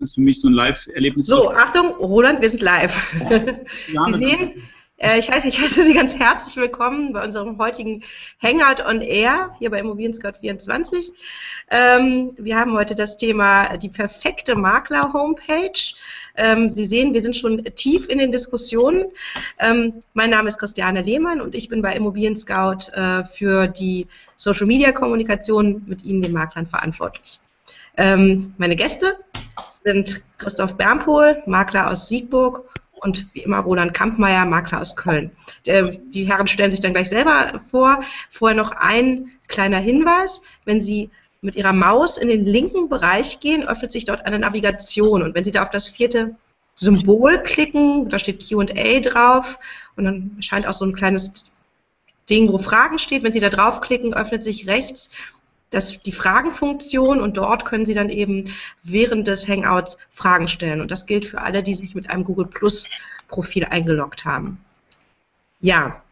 ist für mich so ein Live-Erlebnis. So, Achtung, Roland, wir sind live. Ja, Sie sehen, äh, ich, heiße, ich heiße Sie ganz herzlich willkommen bei unserem heutigen Hangout on Air hier bei Immobilien Scout 24. Ähm, wir haben heute das Thema die perfekte Makler-Homepage. Ähm, Sie sehen, wir sind schon tief in den Diskussionen. Ähm, mein Name ist Christiane Lehmann und ich bin bei Immobilien Scout äh, für die Social-Media-Kommunikation mit Ihnen, den Maklern, verantwortlich. Ähm, meine Gäste sind Christoph Bernpohl, Makler aus Siegburg und wie immer Roland Kampmeier, Makler aus Köln. Die Herren stellen sich dann gleich selber vor. Vorher noch ein kleiner Hinweis. Wenn Sie mit Ihrer Maus in den linken Bereich gehen, öffnet sich dort eine Navigation. Und wenn Sie da auf das vierte Symbol klicken, da steht QA drauf und dann scheint auch so ein kleines Ding, wo Fragen steht. Wenn Sie da draufklicken, öffnet sich rechts das, die Fragenfunktion und dort können Sie dann eben während des Hangouts Fragen stellen. Und das gilt für alle, die sich mit einem Google Plus Profil eingeloggt haben. Ja,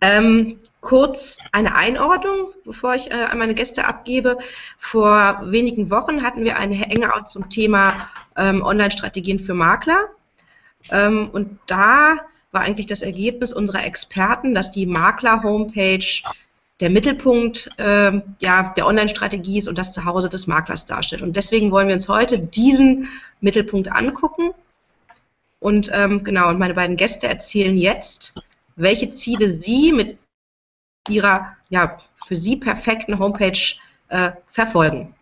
ähm, kurz eine Einordnung, bevor ich äh, an meine Gäste abgebe. Vor wenigen Wochen hatten wir ein Hangout zum Thema ähm, Online-Strategien für Makler. Ähm, und da war eigentlich das Ergebnis unserer Experten, dass die Makler-Homepage der Mittelpunkt äh, ja, der Online-Strategie ist und das Zuhause des Maklers darstellt. Und deswegen wollen wir uns heute diesen Mittelpunkt angucken. Und ähm, genau, und meine beiden Gäste erzählen jetzt, welche Ziele sie mit ihrer ja, für sie perfekten Homepage äh, verfolgen.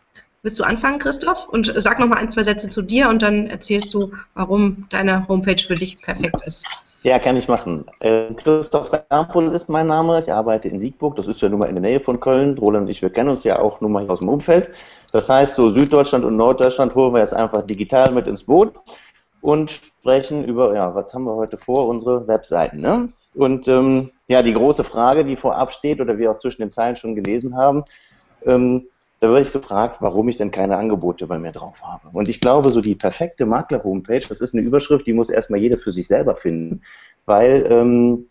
Willst du anfangen, Christoph? Und sag nochmal ein, zwei Sätze zu dir und dann erzählst du, warum deine Homepage für dich perfekt ist. Ja, kann ich machen. Äh, Christoph Rampol ist mein Name. Ich arbeite in Siegburg. Das ist ja nun mal in der Nähe von Köln. Roland und ich, wir kennen uns ja auch nun mal hier aus dem Umfeld. Das heißt, so Süddeutschland und Norddeutschland holen wir jetzt einfach digital mit ins Boot und sprechen über, ja, was haben wir heute vor? Unsere Webseiten. Ne? Und ähm, ja, die große Frage, die vorab steht oder wir auch zwischen den Zeilen schon gelesen haben, ähm, da werde ich gefragt, warum ich denn keine Angebote bei mir drauf habe. Und ich glaube, so die perfekte Makler-Homepage, das ist eine Überschrift, die muss erstmal jeder für sich selber finden, weil ähm,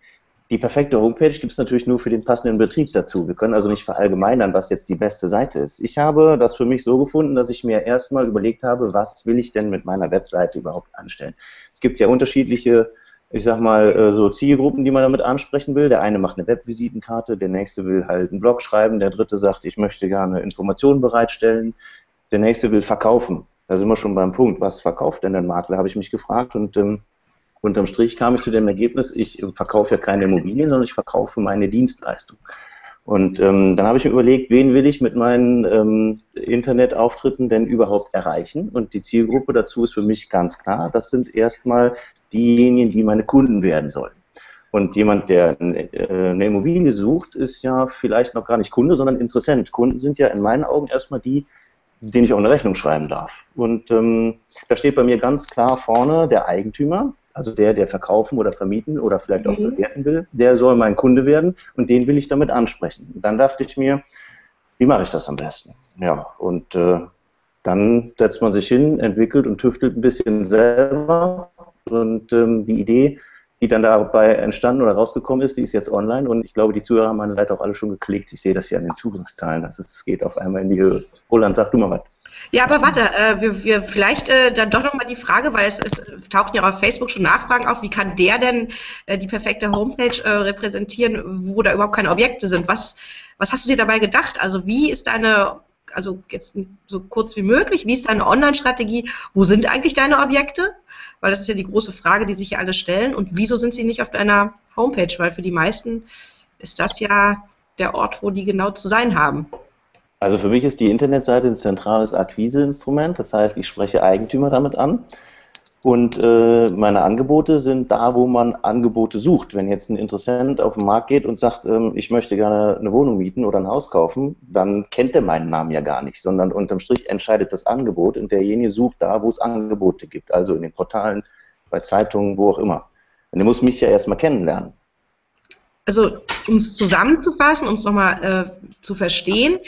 die perfekte Homepage gibt es natürlich nur für den passenden Betrieb dazu. Wir können also nicht verallgemeinern, was jetzt die beste Seite ist. Ich habe das für mich so gefunden, dass ich mir erstmal überlegt habe, was will ich denn mit meiner Webseite überhaupt anstellen. Es gibt ja unterschiedliche ich sag mal, äh, so Zielgruppen, die man damit ansprechen will. Der eine macht eine Webvisitenkarte, der nächste will halt einen Blog schreiben, der dritte sagt, ich möchte gerne Informationen bereitstellen, der nächste will verkaufen. Da sind wir schon beim Punkt, was verkauft denn ein Makler, habe ich mich gefragt und ähm, unterm Strich kam ich zu dem Ergebnis, ich verkaufe ja keine Immobilien, sondern ich verkaufe meine Dienstleistung. Und ähm, dann habe ich mir überlegt, wen will ich mit meinen ähm, Internetauftritten denn überhaupt erreichen? Und die Zielgruppe dazu ist für mich ganz klar, das sind erstmal diejenigen, die meine Kunden werden sollen. Und jemand, der äh, eine Immobilie sucht, ist ja vielleicht noch gar nicht Kunde, sondern Interessent. Kunden sind ja in meinen Augen erstmal die, denen ich auch eine Rechnung schreiben darf. Und ähm, da steht bei mir ganz klar vorne der Eigentümer, also der, der verkaufen oder vermieten oder vielleicht auch mhm. bewerten will, der soll mein Kunde werden und den will ich damit ansprechen. Und dann dachte ich mir, wie mache ich das am besten? Ja, und äh, dann setzt man sich hin, entwickelt und tüftelt ein bisschen selber und ähm, die Idee, die dann dabei entstanden oder rausgekommen ist, die ist jetzt online und ich glaube, die Zuhörer haben meine Seite auch alle schon geklickt. Ich sehe das hier an den Zugriffszahlen. Das ist, geht auf einmal in die Höhe. Roland, sag du mal was. Ja, aber warte, äh, wir, wir vielleicht äh, dann doch nochmal die Frage, weil es, es tauchten ja auf Facebook schon Nachfragen auf, wie kann der denn äh, die perfekte Homepage äh, repräsentieren, wo da überhaupt keine Objekte sind? Was, was hast du dir dabei gedacht? Also wie ist deine, also jetzt so kurz wie möglich, wie ist deine Online-Strategie? Wo sind eigentlich deine Objekte? Weil das ist ja die große Frage, die sich ja alle stellen. Und wieso sind sie nicht auf deiner Homepage? Weil für die meisten ist das ja der Ort, wo die genau zu sein haben. Also für mich ist die Internetseite ein zentrales Akquiseinstrument. Das heißt, ich spreche Eigentümer damit an. Und äh, meine Angebote sind da, wo man Angebote sucht. Wenn jetzt ein Interessent auf den Markt geht und sagt, ähm, ich möchte gerne eine Wohnung mieten oder ein Haus kaufen, dann kennt er meinen Namen ja gar nicht, sondern unterm Strich entscheidet das Angebot und derjenige sucht da, wo es Angebote gibt, also in den Portalen, bei Zeitungen, wo auch immer. Und der muss mich ja erstmal kennenlernen. Also, um es zusammenzufassen, um es nochmal äh, zu verstehen,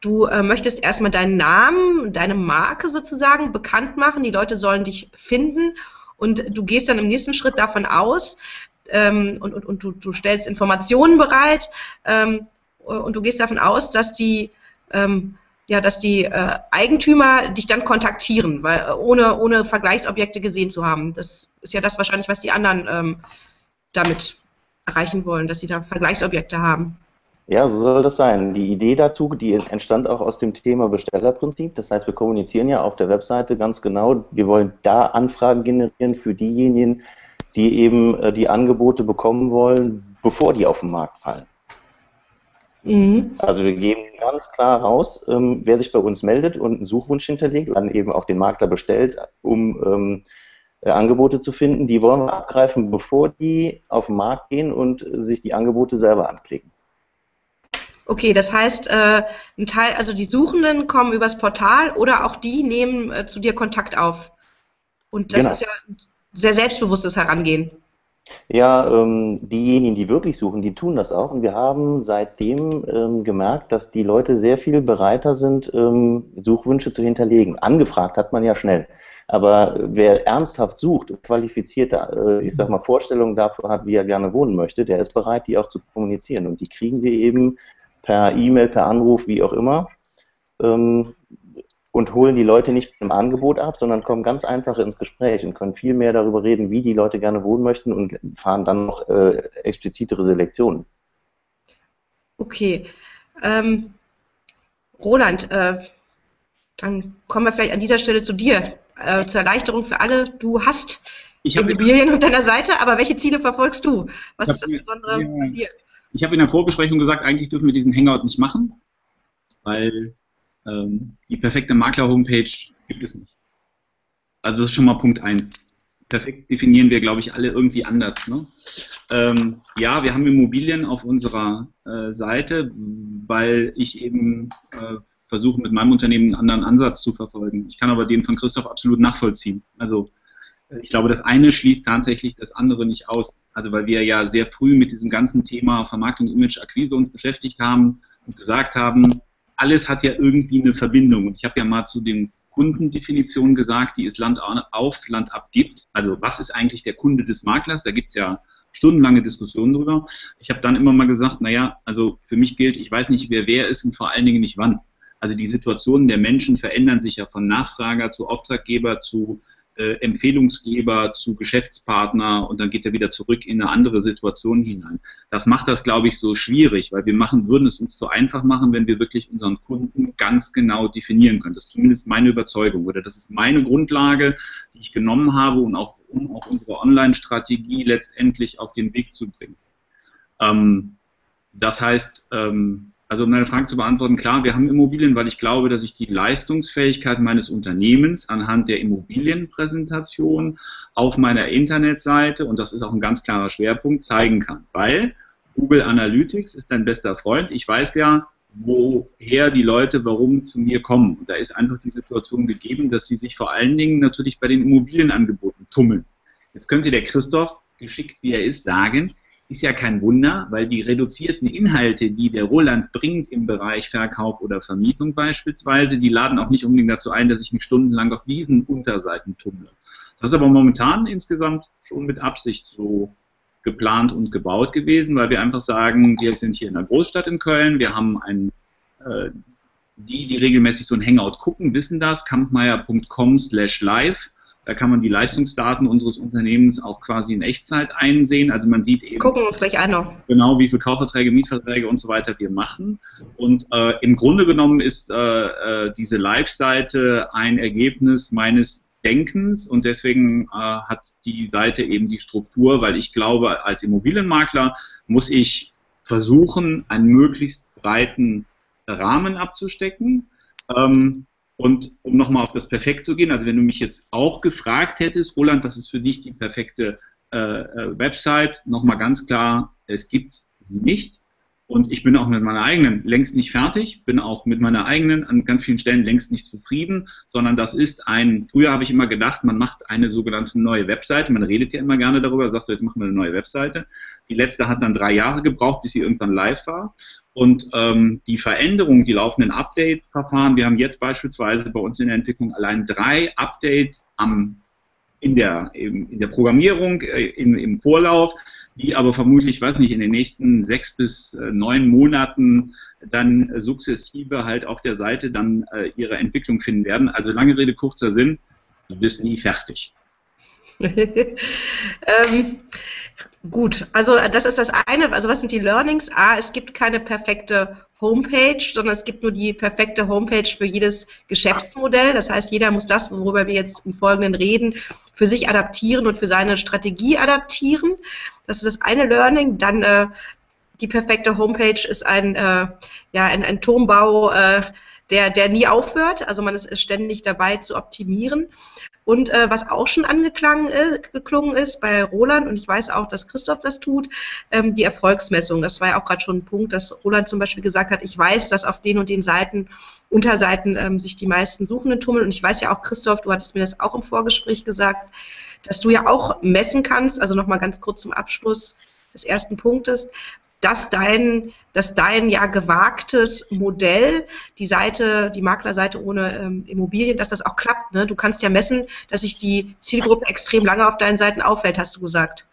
Du äh, möchtest erstmal deinen Namen, deine Marke sozusagen bekannt machen. Die Leute sollen dich finden und du gehst dann im nächsten Schritt davon aus ähm, und, und, und du, du, stellst Informationen bereit ähm, und du gehst davon aus, dass die ähm, ja, dass die äh, Eigentümer dich dann kontaktieren, weil ohne, ohne Vergleichsobjekte gesehen zu haben. Das ist ja das wahrscheinlich, was die anderen ähm, damit erreichen wollen, dass sie da Vergleichsobjekte haben. Ja, so soll das sein. Die Idee dazu, die entstand auch aus dem Thema Bestellerprinzip. Das heißt, wir kommunizieren ja auf der Webseite ganz genau, wir wollen da Anfragen generieren für diejenigen, die eben äh, die Angebote bekommen wollen, bevor die auf den Markt fallen. Mhm. Also wir geben ganz klar raus, ähm, wer sich bei uns meldet und einen Suchwunsch hinterlegt, dann eben auch den Makler bestellt, um ähm, äh, Angebote zu finden, die wollen wir abgreifen, bevor die auf den Markt gehen und sich die Angebote selber anklicken. Okay, das heißt, äh, ein Teil, also die Suchenden kommen übers Portal oder auch die nehmen äh, zu dir Kontakt auf. Und das genau. ist ja ein sehr selbstbewusstes Herangehen. Ja, ähm, diejenigen, die wirklich suchen, die tun das auch. Und wir haben seitdem ähm, gemerkt, dass die Leute sehr viel bereiter sind, ähm, Suchwünsche zu hinterlegen. Angefragt hat man ja schnell. Aber wer ernsthaft sucht, qualifizierte, äh, ich sag mal, Vorstellungen dafür hat, wie er gerne wohnen möchte, der ist bereit, die auch zu kommunizieren. Und die kriegen wir eben per E-Mail, per Anruf, wie auch immer, ähm, und holen die Leute nicht mit einem Angebot ab, sondern kommen ganz einfach ins Gespräch und können viel mehr darüber reden, wie die Leute gerne wohnen möchten und fahren dann noch äh, explizitere Selektionen. Okay. Ähm, Roland, äh, dann kommen wir vielleicht an dieser Stelle zu dir. Äh, zur Erleichterung für alle. Du hast Immobilien auf deiner Seite, aber welche Ziele verfolgst du? Was ist das Besondere bei dir? Ich habe in der Vorbesprechung gesagt, eigentlich dürfen wir diesen Hangout nicht machen, weil ähm, die perfekte Makler-Homepage gibt es nicht. Also das ist schon mal Punkt 1. Perfekt definieren wir, glaube ich, alle irgendwie anders. Ne? Ähm, ja, wir haben Immobilien auf unserer äh, Seite, weil ich eben äh, versuche, mit meinem Unternehmen einen anderen Ansatz zu verfolgen. Ich kann aber den von Christoph absolut nachvollziehen. Also ich glaube, das eine schließt tatsächlich das andere nicht aus. Also weil wir ja sehr früh mit diesem ganzen Thema Vermarktung, Image, Akquise uns beschäftigt haben und gesagt haben, alles hat ja irgendwie eine Verbindung. Und ich habe ja mal zu den Kundendefinitionen gesagt, die es Land auf, Land ab gibt. Also was ist eigentlich der Kunde des Maklers? Da gibt es ja stundenlange Diskussionen drüber. Ich habe dann immer mal gesagt, naja, also für mich gilt, ich weiß nicht, wer wer ist und vor allen Dingen nicht wann. Also die Situationen der Menschen verändern sich ja von Nachfrager zu Auftraggeber zu äh, Empfehlungsgeber zu Geschäftspartner und dann geht er wieder zurück in eine andere Situation hinein. Das macht das, glaube ich, so schwierig, weil wir machen, würden es uns so einfach machen, wenn wir wirklich unseren Kunden ganz genau definieren können. Das ist zumindest meine Überzeugung oder das ist meine Grundlage, die ich genommen habe, und auch, um auch unsere Online-Strategie letztendlich auf den Weg zu bringen. Ähm, das heißt, ähm, also um deine Frage zu beantworten, klar, wir haben Immobilien, weil ich glaube, dass ich die Leistungsfähigkeit meines Unternehmens anhand der Immobilienpräsentation auf meiner Internetseite, und das ist auch ein ganz klarer Schwerpunkt, zeigen kann. Weil Google Analytics ist dein bester Freund. Ich weiß ja, woher die Leute warum zu mir kommen. Und da ist einfach die Situation gegeben, dass sie sich vor allen Dingen natürlich bei den Immobilienangeboten tummeln. Jetzt könnte der Christoph, geschickt wie er ist, sagen, ist ja kein Wunder, weil die reduzierten Inhalte, die der Roland bringt im Bereich Verkauf oder Vermietung beispielsweise, die laden auch nicht unbedingt dazu ein, dass ich mich stundenlang auf diesen Unterseiten tummle. Das ist aber momentan insgesamt schon mit Absicht so geplant und gebaut gewesen, weil wir einfach sagen, wir sind hier in einer Großstadt in Köln, wir haben ein, äh, die, die regelmäßig so ein Hangout gucken, wissen das, kampmeier.com slash live da kann man die Leistungsdaten unseres Unternehmens auch quasi in Echtzeit einsehen. Also man sieht eben. Gucken uns gleich an noch. Genau, wie viele Kaufverträge, Mietverträge und so weiter wir machen. Und äh, im Grunde genommen ist äh, äh, diese Live-Seite ein Ergebnis meines Denkens und deswegen äh, hat die Seite eben die Struktur, weil ich glaube, als Immobilienmakler muss ich versuchen, einen möglichst breiten Rahmen abzustecken. Ähm, und um nochmal auf das Perfekt zu gehen, also wenn du mich jetzt auch gefragt hättest, Roland, was ist für dich die perfekte äh, äh Website, nochmal ganz klar, es gibt sie nicht. Und ich bin auch mit meiner eigenen längst nicht fertig, bin auch mit meiner eigenen an ganz vielen Stellen längst nicht zufrieden, sondern das ist ein, früher habe ich immer gedacht, man macht eine sogenannte neue Webseite, man redet ja immer gerne darüber, sagt, jetzt machen wir eine neue Webseite. Die letzte hat dann drei Jahre gebraucht, bis sie irgendwann live war. Und ähm, die Veränderungen, die laufenden Update-Verfahren, wir haben jetzt beispielsweise bei uns in der Entwicklung allein drei Updates am in der, in der Programmierung, äh, in, im Vorlauf, die aber vermutlich, weiß nicht, in den nächsten sechs bis äh, neun Monaten dann sukzessive halt auf der Seite dann äh, ihre Entwicklung finden werden. Also lange Rede, kurzer Sinn, du bist nie fertig. ähm, gut, also das ist das eine. Also was sind die Learnings? A, es gibt keine perfekte Homepage, sondern es gibt nur die perfekte Homepage für jedes Geschäftsmodell. Das heißt, jeder muss das, worüber wir jetzt im Folgenden reden, für sich adaptieren und für seine Strategie adaptieren. Das ist das eine Learning. Dann äh, die perfekte Homepage ist ein, äh, ja, ein, ein Turmbau, äh, der, der nie aufhört. Also man ist ständig dabei zu optimieren. Und äh, was auch schon angeklungen ist, geklungen ist bei Roland, und ich weiß auch, dass Christoph das tut, ähm, die Erfolgsmessung. Das war ja auch gerade schon ein Punkt, dass Roland zum Beispiel gesagt hat, ich weiß, dass auf den und den Seiten, Unterseiten ähm, sich die meisten Suchenden tummeln. Und ich weiß ja auch, Christoph, du hattest mir das auch im Vorgespräch gesagt, dass du ja auch messen kannst, also nochmal ganz kurz zum Abschluss des ersten Punktes, dass dein, dass dein ja gewagtes Modell, die Seite, die Maklerseite ohne ähm, Immobilien, dass das auch klappt. Ne? Du kannst ja messen, dass sich die Zielgruppe extrem lange auf deinen Seiten aufhält, hast du gesagt.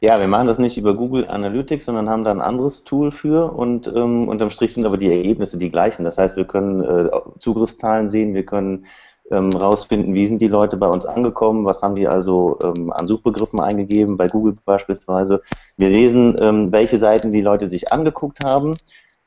Ja, wir machen das nicht über Google Analytics, sondern haben da ein anderes Tool für und ähm, unterm Strich sind aber die Ergebnisse die gleichen. Das heißt, wir können äh, Zugriffszahlen sehen, wir können ähm, rausfinden, wie sind die Leute bei uns angekommen, was haben die also ähm, an Suchbegriffen eingegeben, bei Google beispielsweise. Wir lesen, ähm, welche Seiten die Leute sich angeguckt haben,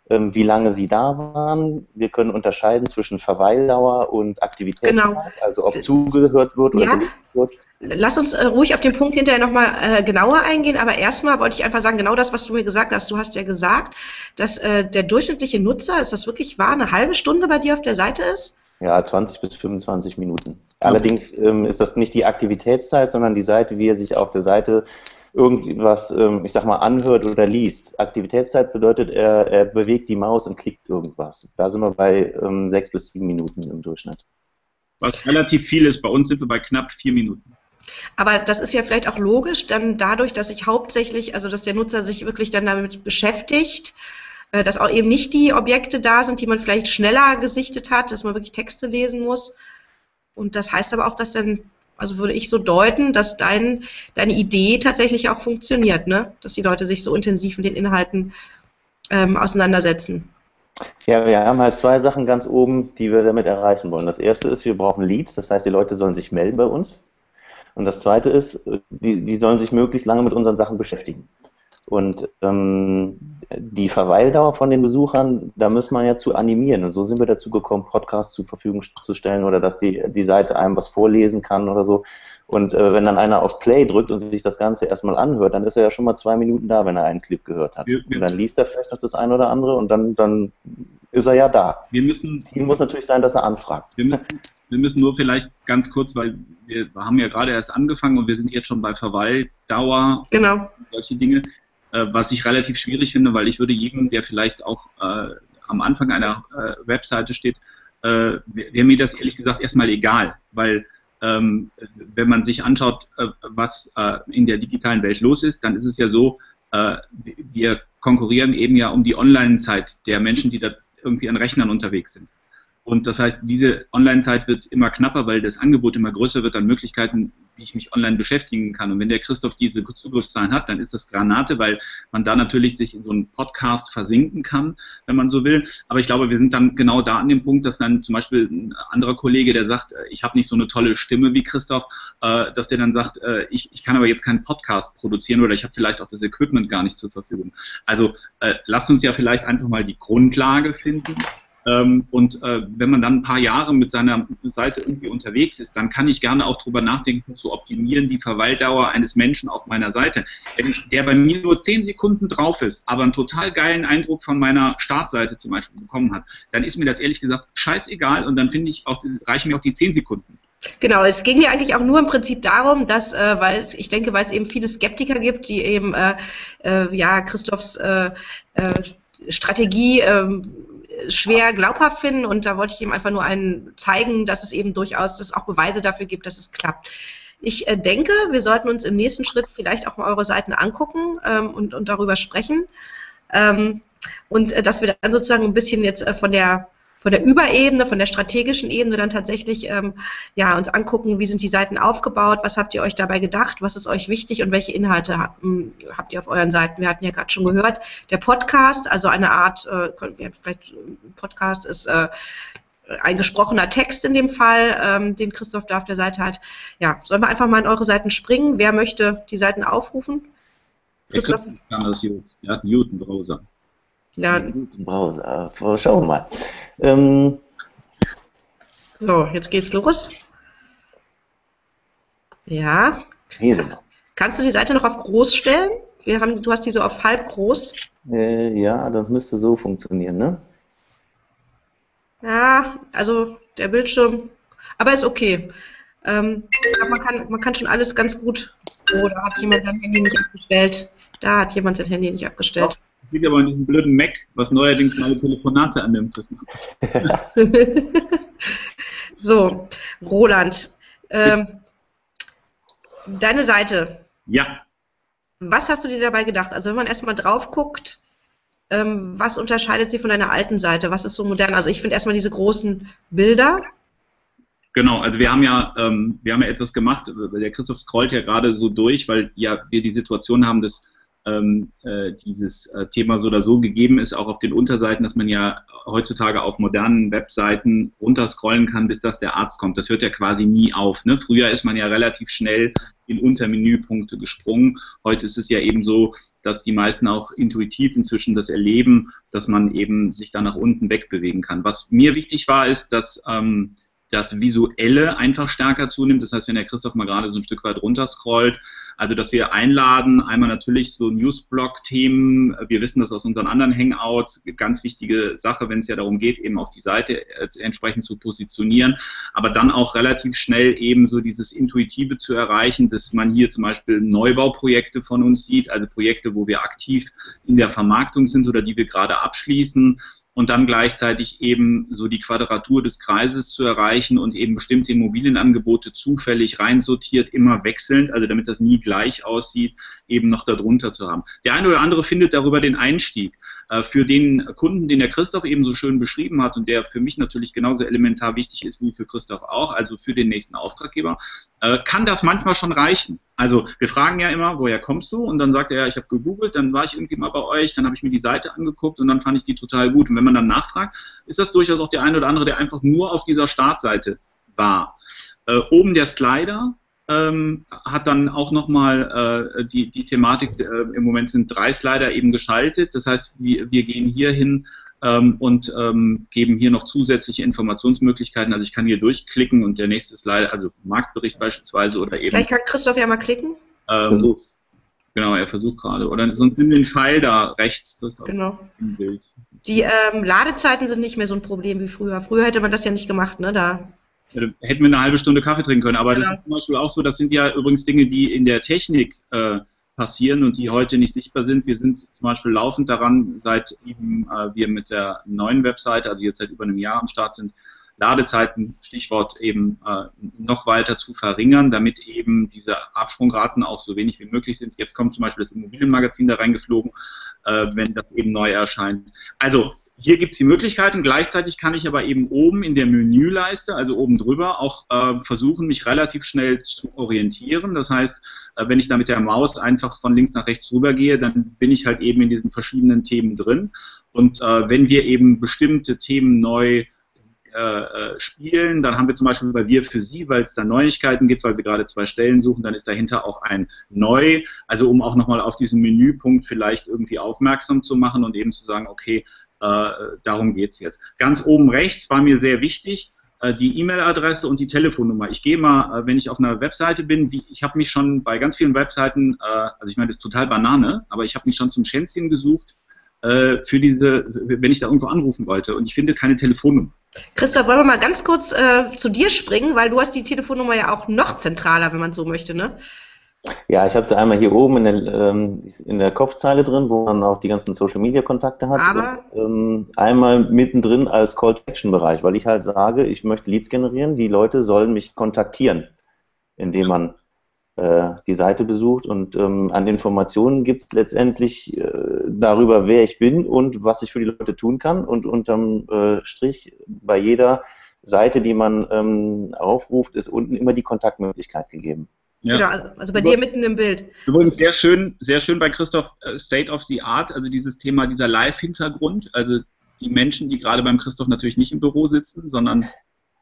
ähm, wie lange sie da waren. Wir können unterscheiden zwischen Verweildauer und Aktivitätszeit, genau. also ob zugehört wird oder ja. wird. Lass uns äh, ruhig auf den Punkt hinterher nochmal äh, genauer eingehen, aber erstmal wollte ich einfach sagen, genau das, was du mir gesagt hast. Du hast ja gesagt, dass äh, der durchschnittliche Nutzer, ist das wirklich wahr, eine halbe Stunde bei dir auf der Seite ist? Ja, 20 bis 25 Minuten. Allerdings ähm, ist das nicht die Aktivitätszeit, sondern die Seite, wie er sich auf der Seite irgendwas, ähm, ich sag mal, anhört oder liest. Aktivitätszeit bedeutet, er, er, bewegt die Maus und klickt irgendwas. Da sind wir bei ähm, sechs bis sieben Minuten im Durchschnitt. Was relativ viel ist. Bei uns sind wir bei knapp vier Minuten. Aber das ist ja vielleicht auch logisch, dann dadurch, dass sich hauptsächlich, also dass der Nutzer sich wirklich dann damit beschäftigt, äh, dass auch eben nicht die Objekte da sind, die man vielleicht schneller gesichtet hat, dass man wirklich Texte lesen muss. Und das heißt aber auch, dass dann, also würde ich so deuten, dass dein, deine Idee tatsächlich auch funktioniert, ne? dass die Leute sich so intensiv mit den Inhalten ähm, auseinandersetzen. Ja, wir haben halt zwei Sachen ganz oben, die wir damit erreichen wollen. Das erste ist, wir brauchen Leads, das heißt, die Leute sollen sich melden bei uns. Und das zweite ist, die, die sollen sich möglichst lange mit unseren Sachen beschäftigen. Und ähm, die Verweildauer von den Besuchern, da muss man ja zu animieren. Und so sind wir dazu gekommen, Podcasts zur Verfügung zu stellen oder dass die, die Seite einem was vorlesen kann oder so. Und äh, wenn dann einer auf Play drückt und sich das Ganze erstmal anhört, dann ist er ja schon mal zwei Minuten da, wenn er einen Clip gehört hat. und dann liest er vielleicht noch das eine oder andere und dann, dann ist er ja da. Wir müssen, Ziel muss natürlich sein, dass er anfragt. Wir müssen, wir müssen nur vielleicht ganz kurz, weil wir haben ja gerade erst angefangen und wir sind jetzt schon bei Verweildauer. Genau. Solche Dinge. Äh, was ich relativ schwierig finde, weil ich würde jedem, der vielleicht auch äh, am Anfang einer äh, Webseite steht, äh, wäre mir das ehrlich gesagt erstmal egal, weil ähm, wenn man sich anschaut, äh, was in der digitalen Welt los ist, dann ist es ja so, wir konkurrieren eben ja um die Online-Zeit der Menschen, die da irgendwie an Rechnern unterwegs sind. Und das heißt, diese Online-Zeit wird immer knapper, weil das Angebot immer größer wird an Möglichkeiten, wie ich mich online beschäftigen kann. Und wenn der Christoph diese Zugriffszahlen hat, dann ist das Granate, weil man da natürlich sich in so einen Podcast versinken kann, wenn man so will. Aber ich glaube, wir sind dann genau da an dem Punkt, dass dann zum Beispiel ein anderer Kollege, der sagt, äh, ich habe nicht so eine tolle Stimme wie Christoph, äh, dass der dann sagt, äh, ich, ich kann aber jetzt keinen Podcast produzieren oder ich habe vielleicht auch das Equipment gar nicht zur Verfügung. Also lasst uns ja vielleicht einfach mal die Grundlage finden und äh, wenn man dann ein paar Jahre mit seiner Seite irgendwie unterwegs ist, dann kann ich gerne auch darüber nachdenken, zu optimieren die Verweildauer eines Menschen auf meiner Seite. Wenn der bei mir nur zehn Sekunden drauf ist, aber einen total geilen Eindruck von meiner Startseite zum Beispiel bekommen hat, dann ist mir das ehrlich gesagt scheißegal und dann finde ich auch, reichen mir auch die zehn Sekunden. Genau, es ging mir eigentlich auch nur im Prinzip darum, dass, äh, weil es, ich denke, weil es eben viele Skeptiker gibt, die eben, äh, äh, ja, Christophs äh, äh, Strategie ähm, schwer glaubhaft finden und da wollte ich ihm einfach nur einen zeigen, dass es eben durchaus, dass auch Beweise dafür gibt, dass es klappt. Ich äh, denke, wir sollten uns im nächsten Schritt vielleicht auch mal eure Seiten angucken ähm, und, und darüber sprechen. Ähm, und äh, dass wir dann sozusagen ein bisschen jetzt äh, von der von der Überebene, von der strategischen Ebene dann tatsächlich ähm, ja, uns angucken, wie sind die Seiten aufgebaut, was habt ihr euch dabei gedacht, was ist euch wichtig und welche Inhalte habt, hm, habt ihr auf euren Seiten. Wir hatten ja gerade schon gehört, der Podcast, also eine Art, äh, vielleicht Podcast ist äh, ein gesprochener Text in dem Fall, ähm, den Christoph da auf der Seite hat. Ja, sollen wir einfach mal in eure Seiten springen? Wer möchte die Seiten aufrufen? Christoph? Ja, Christoph er hat einen Newton-Browser. Ja. Newton-Browser, schauen wir mal. Ähm, so, jetzt geht's los. Ja. Hast, kannst du die Seite noch auf groß stellen? Wir haben, du hast die so auf halb groß. Äh, ja, das müsste so funktionieren, ne? Ja, also der Bildschirm, aber ist okay. Ähm, man, kann, man kann schon alles ganz gut. Oh, da hat jemand sein Handy nicht abgestellt. Da hat jemand sein Handy nicht abgestellt. Liegt aber an diesem blöden Mac, was neuerdings meine Telefonate annimmt. so, Roland. Ähm, deine Seite. Ja. Was hast du dir dabei gedacht? Also wenn man erstmal drauf guckt, ähm, was unterscheidet sie von deiner alten Seite? Was ist so modern? Also ich finde erstmal diese großen Bilder. Genau, also wir haben ja, ähm, wir haben ja etwas gemacht, der Christoph scrollt ja gerade so durch, weil ja wir die Situation haben, dass ähm, äh, dieses äh, Thema so oder so gegeben ist, auch auf den Unterseiten, dass man ja heutzutage auf modernen Webseiten runterscrollen kann, bis das der Arzt kommt. Das hört ja quasi nie auf. Ne? Früher ist man ja relativ schnell in Untermenüpunkte gesprungen. Heute ist es ja eben so, dass die meisten auch intuitiv inzwischen das erleben, dass man eben sich da nach unten wegbewegen kann. Was mir wichtig war, ist, dass ähm, das Visuelle einfach stärker zunimmt. Das heißt, wenn der Christoph mal gerade so ein Stück weit runterscrollt, also, dass wir einladen, einmal natürlich so Newsblog-Themen. Wir wissen das aus unseren anderen Hangouts. Ganz wichtige Sache, wenn es ja darum geht, eben auch die Seite äh, entsprechend zu positionieren. Aber dann auch relativ schnell eben so dieses Intuitive zu erreichen, dass man hier zum Beispiel Neubauprojekte von uns sieht, also Projekte, wo wir aktiv in der Vermarktung sind oder die wir gerade abschließen und dann gleichzeitig eben so die Quadratur des Kreises zu erreichen und eben bestimmte Immobilienangebote zufällig reinsortiert, immer wechselnd, also damit das nie gleich aussieht, eben noch darunter zu haben. Der eine oder andere findet darüber den Einstieg. Äh, für den Kunden, den der Christoph eben so schön beschrieben hat und der für mich natürlich genauso elementar wichtig ist wie für Christoph auch, also für den nächsten Auftraggeber, äh, kann das manchmal schon reichen. Also wir fragen ja immer, woher kommst du? Und dann sagt er, ja, ich habe gegoogelt, dann war ich irgendwie mal bei euch, dann habe ich mir die Seite angeguckt und dann fand ich die total gut. Und wenn man dann nachfragt, ist das durchaus auch der eine oder andere, der einfach nur auf dieser Startseite war. Äh, oben der Slider ähm, hat dann auch nochmal äh, die, die Thematik, äh, im Moment sind drei Slider eben geschaltet. Das heißt, wir, wir gehen hier hin ähm, und ähm, geben hier noch zusätzliche Informationsmöglichkeiten. Also ich kann hier durchklicken und der nächste Slide, also Marktbericht beispielsweise oder eben. Vielleicht kann Christoph ja mal klicken. Ähm, Genau, er versucht gerade. Oder sonst nimm den Pfeil da rechts, Christoph. Genau. Im Bild. Die ähm, Ladezeiten sind nicht mehr so ein Problem wie früher. Früher hätte man das ja nicht gemacht, ne? Da hätten wir eine halbe Stunde Kaffee trinken können. Aber genau. das ist zum Beispiel auch so, das sind ja übrigens Dinge, die in der Technik äh, passieren und die heute nicht sichtbar sind. Wir sind zum Beispiel laufend daran, seit eben äh, wir mit der neuen Webseite, also jetzt seit über einem Jahr am Start sind, Ladezeiten, Stichwort eben äh, noch weiter zu verringern, damit eben diese Absprungraten auch so wenig wie möglich sind. Jetzt kommt zum Beispiel das Immobilienmagazin da reingeflogen, äh, wenn das eben neu erscheint. Also hier gibt es die Möglichkeiten, gleichzeitig kann ich aber eben oben in der Menüleiste, also oben drüber, auch äh, versuchen, mich relativ schnell zu orientieren. Das heißt, äh, wenn ich da mit der Maus einfach von links nach rechts rüber gehe, dann bin ich halt eben in diesen verschiedenen Themen drin. Und äh, wenn wir eben bestimmte Themen neu äh, äh, spielen, dann haben wir zum Beispiel bei Wir für Sie, weil es da Neuigkeiten gibt, weil wir gerade zwei Stellen suchen, dann ist dahinter auch ein Neu, also um auch nochmal auf diesen Menüpunkt vielleicht irgendwie aufmerksam zu machen und eben zu sagen, okay, äh, darum geht es jetzt. Ganz oben rechts war mir sehr wichtig, äh, die E-Mail-Adresse und die Telefonnummer. Ich gehe mal, äh, wenn ich auf einer Webseite bin, wie, ich habe mich schon bei ganz vielen Webseiten, also ich meine, das ist total Banane, aber ich habe mich schon zum Schänzchen gesucht für diese, wenn ich da irgendwo anrufen wollte und ich finde keine Telefonnummer. Christoph, wollen wir mal ganz kurz äh, zu dir springen, weil du hast die Telefonnummer ja auch noch zentraler, wenn man so möchte, ne? Ja, ich habe sie einmal hier oben in der, ähm, in der Kopfzeile drin, wo man auch die ganzen Social Media Kontakte hat. Aber und, ähm, einmal mittendrin als Call to Action Bereich, weil ich halt sage, ich möchte Leads generieren, die Leute sollen mich kontaktieren, indem man äh, die Seite besucht und ähm, an Informationen gibt es letztendlich äh, darüber, wer ich bin und was ich für die Leute tun kann. Und unterm äh, Strich bei jeder Seite, die man ähm, aufruft, ist unten immer die Kontaktmöglichkeit gegeben. Ja. Genau, also bei dir mitten im Bild. Übrigens sehr schön, sehr schön bei Christoph äh, State of the Art, also dieses Thema, dieser Live-Hintergrund, also die Menschen, die gerade beim Christoph natürlich nicht im Büro sitzen, sondern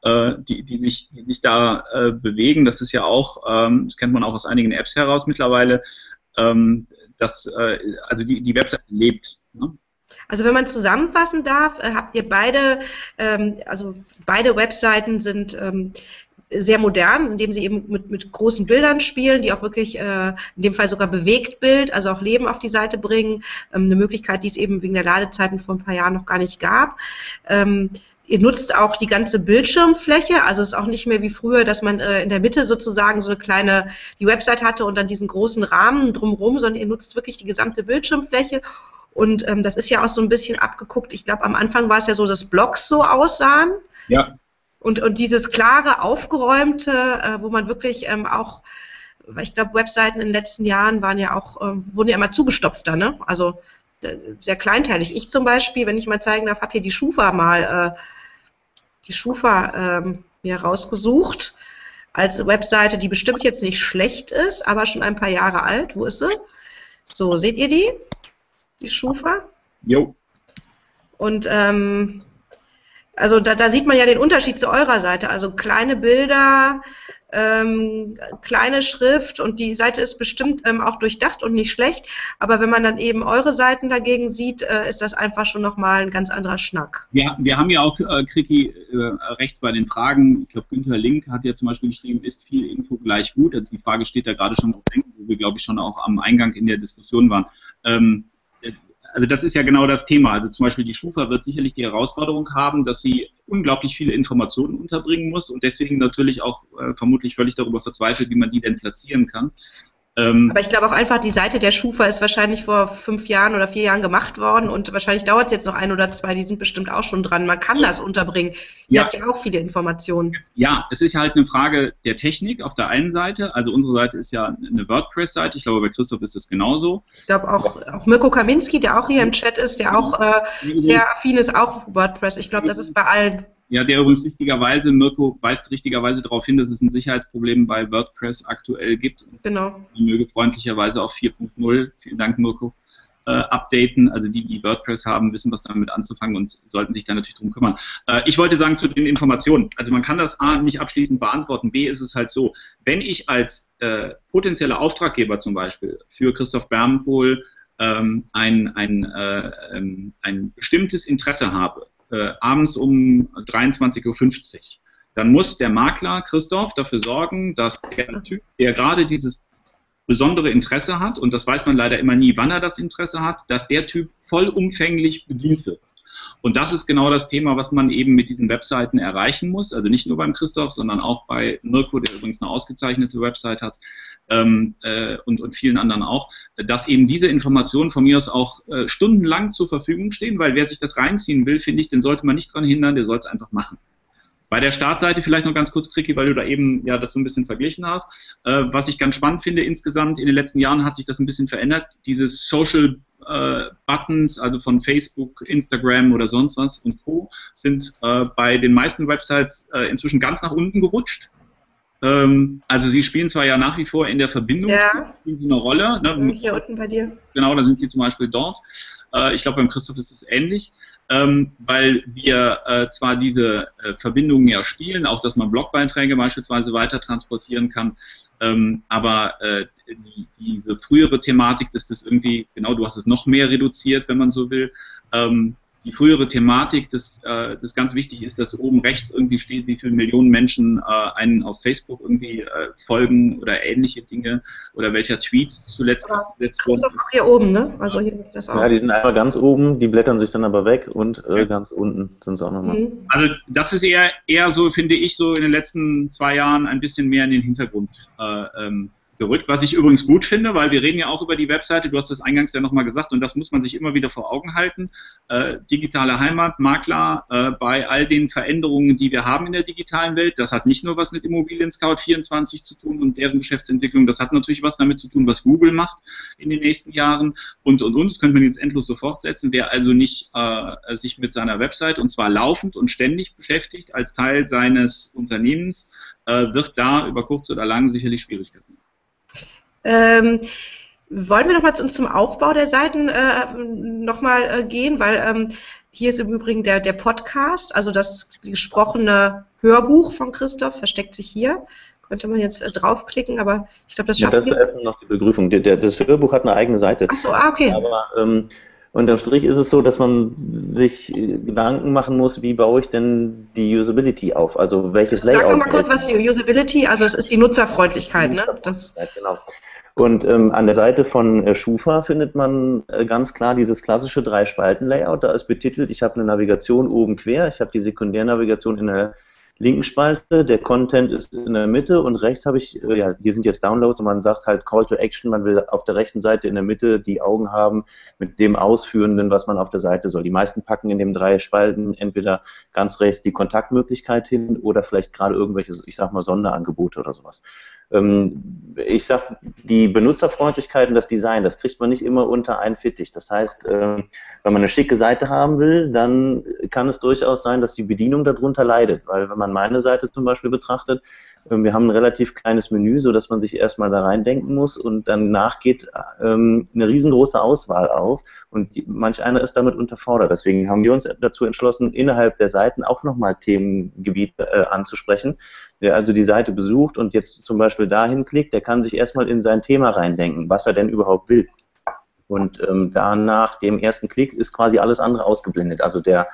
äh, die, die, sich, die sich da äh, bewegen. Das ist ja auch, ähm, das kennt man auch aus einigen Apps heraus mittlerweile, ähm, dass äh, also die, die Website lebt. Ne? Also wenn man zusammenfassen darf, äh, habt ihr beide, ähm, also beide Webseiten sind ähm, sehr modern, indem sie eben mit, mit großen Bildern spielen, die auch wirklich äh, in dem Fall sogar bewegt Bild, also auch Leben auf die Seite bringen. Ähm, eine Möglichkeit, die es eben wegen der Ladezeiten vor ein paar Jahren noch gar nicht gab. Ähm, Ihr nutzt auch die ganze Bildschirmfläche, also es ist auch nicht mehr wie früher, dass man äh, in der Mitte sozusagen so eine kleine, die Website hatte und dann diesen großen Rahmen drumherum, sondern ihr nutzt wirklich die gesamte Bildschirmfläche. Und ähm, das ist ja auch so ein bisschen abgeguckt. Ich glaube, am Anfang war es ja so, dass Blogs so aussahen. Ja. Und, und dieses klare, aufgeräumte, äh, wo man wirklich ähm, auch, ich glaube, Webseiten in den letzten Jahren waren ja auch, äh, wurden ja immer zugestopfter, ne? Also sehr kleinteilig. Ich zum Beispiel, wenn ich mal zeigen darf, habe hier die Schufa mal, äh, die Schufa ähm, mir rausgesucht als Webseite, die bestimmt jetzt nicht schlecht ist, aber schon ein paar Jahre alt. Wo ist sie? So, seht ihr die? Die Schufa? Jo. Und ähm, also da, da, sieht man ja den Unterschied zu eurer Seite. Also kleine Bilder, ähm, kleine Schrift und die Seite ist bestimmt ähm, auch durchdacht und nicht schlecht, aber wenn man dann eben eure Seiten dagegen sieht, äh, ist das einfach schon nochmal ein ganz anderer Schnack. Ja, wir haben ja auch, äh, Kriki, äh, rechts bei den Fragen, ich glaube Günther Link hat ja zum Beispiel geschrieben, ist viel Info gleich gut? Also die Frage steht da gerade schon, wo wir glaube ich schon auch am Eingang in der Diskussion waren. Ähm, also das ist ja genau das Thema. Also zum Beispiel die Schufa wird sicherlich die Herausforderung haben, dass sie unglaublich viele Informationen unterbringen muss und deswegen natürlich auch äh, vermutlich völlig darüber verzweifelt, wie man die denn platzieren kann. Ähm, Aber ich glaube auch einfach, die Seite der Schufa ist wahrscheinlich vor fünf Jahren oder vier Jahren gemacht worden und wahrscheinlich dauert es jetzt noch ein oder zwei, die sind bestimmt auch schon dran. Man kann das unterbringen. Ihr ja. habt ja auch viele Informationen. Ja, es ist halt eine Frage der Technik auf der einen Seite. Also unsere Seite ist ja eine WordPress-Seite. Ich glaube, bei Christoph ist das genauso. Ich glaube auch, auch Mirko Kaminski, der auch hier im Chat ist, der auch äh, sehr affin ist, auch WordPress. Ich glaube, das ist bei allen ja, der übrigens richtigerweise, Mirko weist richtigerweise darauf hin, dass es ein Sicherheitsproblem bei WordPress aktuell gibt. Genau. Man möge freundlicherweise auf 4.0, vielen Dank Mirko, äh, updaten. Also die, die WordPress haben, wissen, was damit anzufangen und sollten sich da natürlich drum kümmern. Äh, ich wollte sagen zu den Informationen. Also man kann das A nicht abschließend beantworten. B ist es halt so, wenn ich als äh, potenzieller Auftraggeber zum Beispiel für Christoph Bernpohl ähm, ein, ein, äh, ähm, ein bestimmtes Interesse habe, äh, abends um 23.50 Uhr. Dann muss der Makler Christoph dafür sorgen, dass der Typ, der gerade dieses besondere Interesse hat, und das weiß man leider immer nie, wann er das Interesse hat, dass der Typ vollumfänglich bedient wird. Und das ist genau das Thema, was man eben mit diesen Webseiten erreichen muss. Also nicht nur beim Christoph, sondern auch bei Mirko, der übrigens eine ausgezeichnete Website hat ähm, äh, und, und vielen anderen auch, dass eben diese Informationen von mir aus auch äh, stundenlang zur Verfügung stehen, weil wer sich das reinziehen will, finde ich, den sollte man nicht daran hindern, der soll es einfach machen. Bei der Startseite vielleicht noch ganz kurz, Kriki, weil du da eben ja das so ein bisschen verglichen hast. Äh, was ich ganz spannend finde insgesamt, in den letzten Jahren hat sich das ein bisschen verändert. Diese Social äh, Buttons, also von Facebook, Instagram oder sonst was und Co., sind äh, bei den meisten Websites äh, inzwischen ganz nach unten gerutscht. Ähm, also sie spielen zwar ja nach wie vor in der Verbindung ja. eine Rolle. Ne? Hier unten bei dir. Genau, da sind sie zum Beispiel dort. Äh, ich glaube, beim Christoph ist es ähnlich, ähm, weil wir äh, zwar diese äh, Verbindungen ja spielen, auch dass man Blogbeiträge beispielsweise weiter transportieren kann, ähm, aber äh, die, diese frühere Thematik, dass das irgendwie, genau, du hast es noch mehr reduziert, wenn man so will, ähm, die frühere Thematik, dass äh, das ganz wichtig ist, dass oben rechts irgendwie steht, wie viele Millionen Menschen äh, einen auf Facebook irgendwie äh, folgen oder ähnliche Dinge oder welcher Tweet zuletzt gesetzt wurde. Das ist auch hier oben, ne? Also hier das auch. Ja, die sind einfach ganz oben, die blättern sich dann aber weg und äh, ja. ganz unten sind sie auch nochmal. Mhm. Also das ist eher eher so, finde ich, so in den letzten zwei Jahren ein bisschen mehr in den Hintergrund äh, ähm, gerückt, was ich übrigens gut finde, weil wir reden ja auch über die Webseite, du hast das eingangs ja nochmal gesagt und das muss man sich immer wieder vor Augen halten. Äh, digitale Heimat, Makler, äh, bei all den Veränderungen, die wir haben in der digitalen Welt, das hat nicht nur was mit Immobilien Scout 24 zu tun und deren Geschäftsentwicklung, das hat natürlich was damit zu tun, was Google macht in den nächsten Jahren und und und. Das könnte man jetzt endlos so fortsetzen. Wer also nicht äh, sich mit seiner Website und zwar laufend und ständig beschäftigt als Teil seines Unternehmens, äh, wird da über kurz oder lang sicherlich Schwierigkeiten ähm, wollen wir nochmal zum, zum Aufbau der Seiten äh, nochmal äh, gehen, weil ähm, hier ist im Übrigen der, der Podcast, also das gesprochene Hörbuch von Christoph, versteckt sich hier. Könnte man jetzt äh, draufklicken, aber ich glaube, das schafft ja, das ist noch die Begrüßung. Das Hörbuch hat eine eigene Seite. Achso, ah, okay. Aber ähm, unterm Strich ist es so, dass man sich Gedanken machen muss, wie baue ich denn die Usability auf? Also welches Layout. Sag mal kurz, was die Usability, also es ist die Nutzerfreundlichkeit, ne? Das genau. Und ähm, an der Seite von äh, Schufa findet man äh, ganz klar dieses klassische Drei-Spalten-Layout. Da ist betitelt, ich habe eine Navigation oben quer, ich habe die Sekundärnavigation in der linken Spalte, der Content ist in der Mitte und rechts habe ich, äh, ja, hier sind jetzt Downloads und man sagt halt Call to Action, man will auf der rechten Seite in der Mitte die Augen haben mit dem Ausführenden, was man auf der Seite soll. Die meisten packen in den drei Spalten entweder ganz rechts die Kontaktmöglichkeit hin oder vielleicht gerade irgendwelche, ich sag mal, Sonderangebote oder sowas. Ähm, ich sag, die Benutzerfreundlichkeit und das Design, das kriegt man nicht immer unter einen Fittich. Das heißt, ähm, wenn man eine schicke Seite haben will, dann kann es durchaus sein, dass die Bedienung darunter leidet, weil wenn man meine Seite zum Beispiel betrachtet, wir haben ein relativ kleines Menü, so dass man sich erstmal da reindenken muss und danach geht ähm, eine riesengroße Auswahl auf und die, manch einer ist damit unterfordert. Deswegen haben wir uns dazu entschlossen, innerhalb der Seiten auch nochmal Themengebiete äh, anzusprechen. Wer also die Seite besucht und jetzt zum Beispiel dahin klickt, der kann sich erstmal in sein Thema reindenken, was er denn überhaupt will. Und ähm, danach dem ersten Klick ist quasi alles andere ausgeblendet. Also der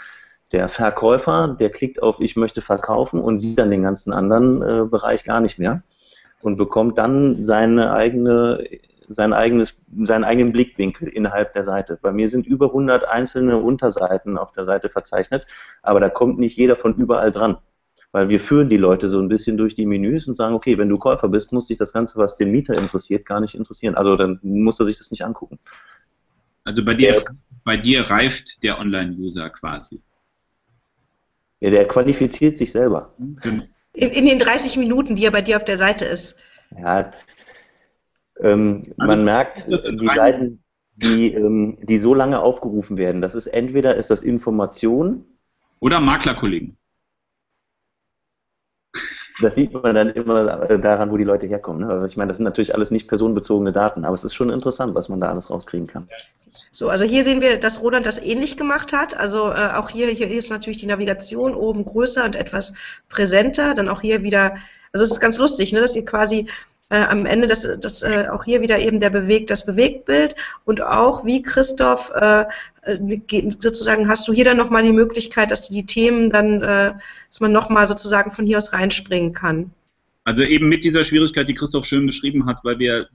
der Verkäufer, der klickt auf Ich möchte verkaufen und sieht dann den ganzen anderen äh, Bereich gar nicht mehr und bekommt dann seine eigene, sein eigenes, seinen eigenen Blickwinkel innerhalb der Seite. Bei mir sind über 100 einzelne Unterseiten auf der Seite verzeichnet, aber da kommt nicht jeder von überall dran. Weil wir führen die Leute so ein bisschen durch die Menüs und sagen, okay, wenn du Käufer bist, muss sich das Ganze, was den Mieter interessiert, gar nicht interessieren. Also dann muss er sich das nicht angucken. Also bei dir, bei dir reift der Online-User quasi. Ja, der qualifiziert sich selber. In, in, den 30 Minuten, die er bei dir auf der Seite ist. Ja, ähm, man also, merkt, die Seiten, die, ähm, die so lange aufgerufen werden, das ist entweder ist das Information oder Maklerkollegen. Das sieht man dann immer daran, wo die Leute herkommen. Ne? Ich meine, das sind natürlich alles nicht personenbezogene Daten, aber es ist schon interessant, was man da alles rauskriegen kann. So, also hier sehen wir, dass Roland das ähnlich gemacht hat. Also äh, auch hier, hier ist natürlich die Navigation oben größer und etwas präsenter. Dann auch hier wieder, also es ist ganz lustig, ne, dass ihr quasi äh, am Ende das, das äh, auch hier wieder eben der bewegt das Bewegtbild und auch wie Christoph äh, äh sozusagen hast du hier dann nochmal die Möglichkeit, dass du die Themen dann, äh, dass man nochmal sozusagen von hier aus reinspringen kann. Also eben mit dieser Schwierigkeit, die Christoph schön beschrieben hat, weil wir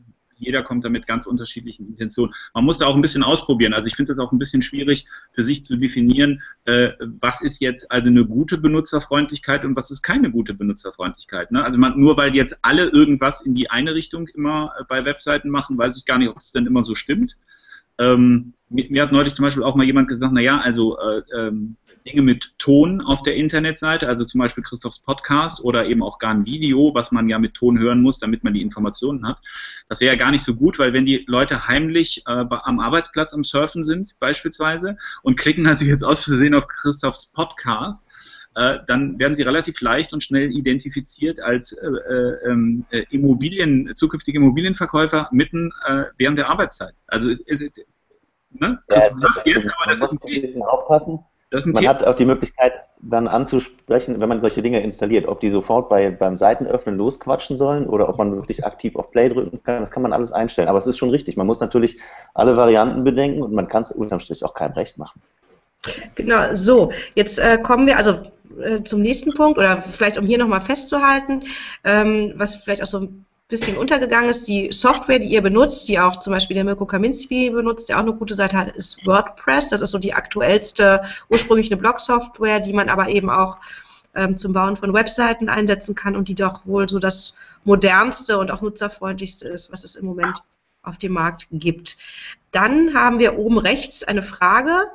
jeder kommt da mit ganz unterschiedlichen Intentionen. Man muss da auch ein bisschen ausprobieren. Also ich finde es auch ein bisschen schwierig für sich zu definieren, äh, was ist jetzt also eine gute Benutzerfreundlichkeit und was ist keine gute Benutzerfreundlichkeit. Ne? Also man, nur weil jetzt alle irgendwas in die eine Richtung immer äh, bei Webseiten machen, weiß ich gar nicht, ob es denn immer so stimmt. Ähm, mir, mir, hat neulich zum Beispiel auch mal jemand gesagt, naja, also äh, ähm, Dinge mit Ton auf der Internetseite, also zum Beispiel Christophs Podcast oder eben auch gar ein Video, was man ja mit Ton hören muss, damit man die Informationen hat. Das wäre ja gar nicht so gut, weil wenn die Leute heimlich äh, am Arbeitsplatz am Surfen sind beispielsweise und klicken also jetzt aus Versehen auf Christophs Podcast, äh, dann werden sie relativ leicht und schnell identifiziert als äh, äh, ähm, äh Immobilien, zukünftige Immobilienverkäufer mitten äh, während der Arbeitszeit. Also ne? Ja, das, jetzt, aber das ist ein bisschen aufpassen man Thema. hat auch die Möglichkeit, dann anzusprechen, wenn man solche Dinge installiert, ob die sofort bei, beim Seitenöffnen losquatschen sollen oder ob man wirklich aktiv auf Play drücken kann. Das kann man alles einstellen. Aber es ist schon richtig. Man muss natürlich alle Varianten bedenken und man kann es unterm Strich auch keinem recht machen. Genau, so, jetzt äh, kommen wir also äh, zum nächsten Punkt oder vielleicht um hier nochmal festzuhalten, ähm, was vielleicht auch so bisschen untergegangen ist. Die Software, die ihr benutzt, die auch zum Beispiel der Mirko Kaminski benutzt, der auch eine gute Seite hat, ist WordPress. Das ist so die aktuellste, ursprünglich eine Blog-Software, die man aber eben auch ähm, zum Bauen von Webseiten einsetzen kann und die doch wohl so das modernste und auch nutzerfreundlichste ist, was es im Moment auf dem Markt gibt. Dann haben wir oben rechts eine Frage.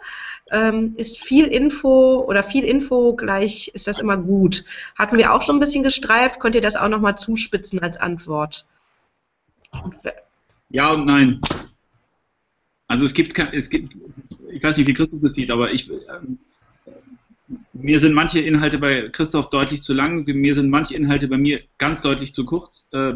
Ähm, ist viel Info oder viel Info gleich, ist das immer gut? Hatten wir auch schon ein bisschen gestreift. Könnt ihr das auch nochmal zuspitzen als Antwort? Ja und nein. Also es gibt, es gibt, ich weiß nicht, wie Christoph das sieht, aber ich, ähm, mir sind manche Inhalte bei Christoph deutlich zu lang, mir sind manche Inhalte bei mir ganz deutlich zu kurz. Äh,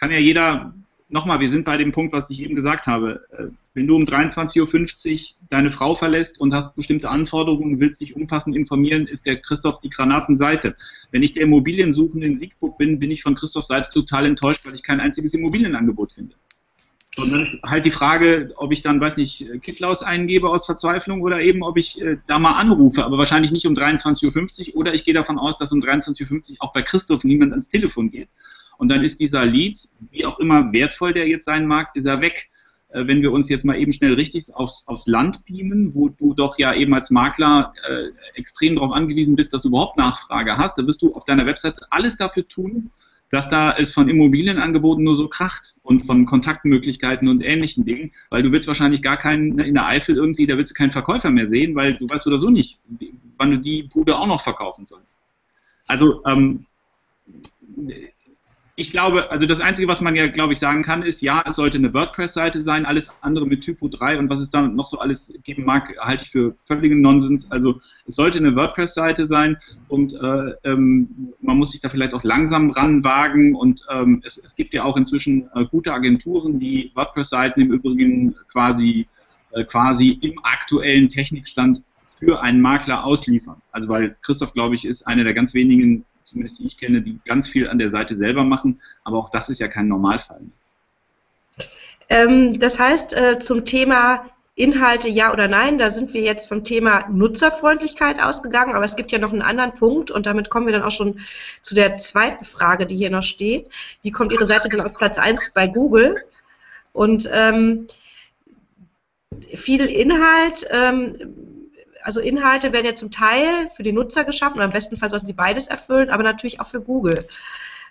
kann ja jeder nochmal, wir sind bei dem Punkt, was ich eben gesagt habe. Äh, wenn du um 23.50 Uhr deine Frau verlässt und hast bestimmte Anforderungen willst dich umfassend informieren, ist der Christoph die Granatenseite. Wenn ich der Immobiliensuchende in Siegburg bin, bin ich von Christophs Seite total enttäuscht, weil ich kein einziges Immobilienangebot finde. Und dann ist halt die Frage, ob ich dann, weiß nicht, Kitlaus eingebe aus Verzweiflung oder eben, ob ich äh, da mal anrufe, aber wahrscheinlich nicht um 23.50 Uhr oder ich gehe davon aus, dass um 23.50 Uhr auch bei Christoph niemand ans Telefon geht. Und dann ist dieser Lead, wie auch immer wertvoll der jetzt sein mag, ist er weg. Äh, wenn wir uns jetzt mal eben schnell richtig aufs, aufs Land beamen, wo du doch ja eben als Makler äh, extrem darauf angewiesen bist, dass du überhaupt Nachfrage hast, dann wirst du auf deiner Website alles dafür tun, dass da es von Immobilienangeboten nur so kracht und von Kontaktmöglichkeiten und ähnlichen Dingen, weil du willst wahrscheinlich gar keinen in der Eifel irgendwie, da willst du keinen Verkäufer mehr sehen, weil du weißt oder so nicht, wann du die Bude auch noch verkaufen sollst. Also ähm, ich glaube, also das Einzige, was man ja, glaube ich, sagen kann, ist, ja, es sollte eine WordPress-Seite sein, alles andere mit Typo 3 und was es da noch so alles geben mag, halte ich für völligen Nonsens. Also es sollte eine WordPress-Seite sein und äh, ähm, man muss sich da vielleicht auch langsam ranwagen und ähm, es, es, gibt ja auch inzwischen äh, gute Agenturen, die WordPress-Seiten im Übrigen quasi, äh, quasi im aktuellen Technikstand für einen Makler ausliefern. Also weil Christoph, glaube ich, ist einer der ganz wenigen zumindest die ich kenne, die ganz viel an der Seite selber machen, aber auch das ist ja kein Normalfall. Ähm, das heißt, äh, zum Thema Inhalte ja oder nein, da sind wir jetzt vom Thema Nutzerfreundlichkeit ausgegangen, aber es gibt ja noch einen anderen Punkt und damit kommen wir dann auch schon zu der zweiten Frage, die hier noch steht. Wie kommt Ihre Seite denn auf Platz 1 bei Google? Und ähm, viel Inhalt ähm, also Inhalte werden ja zum Teil für die Nutzer geschaffen und am besten Fall sollten sie beides erfüllen, aber natürlich auch für Google.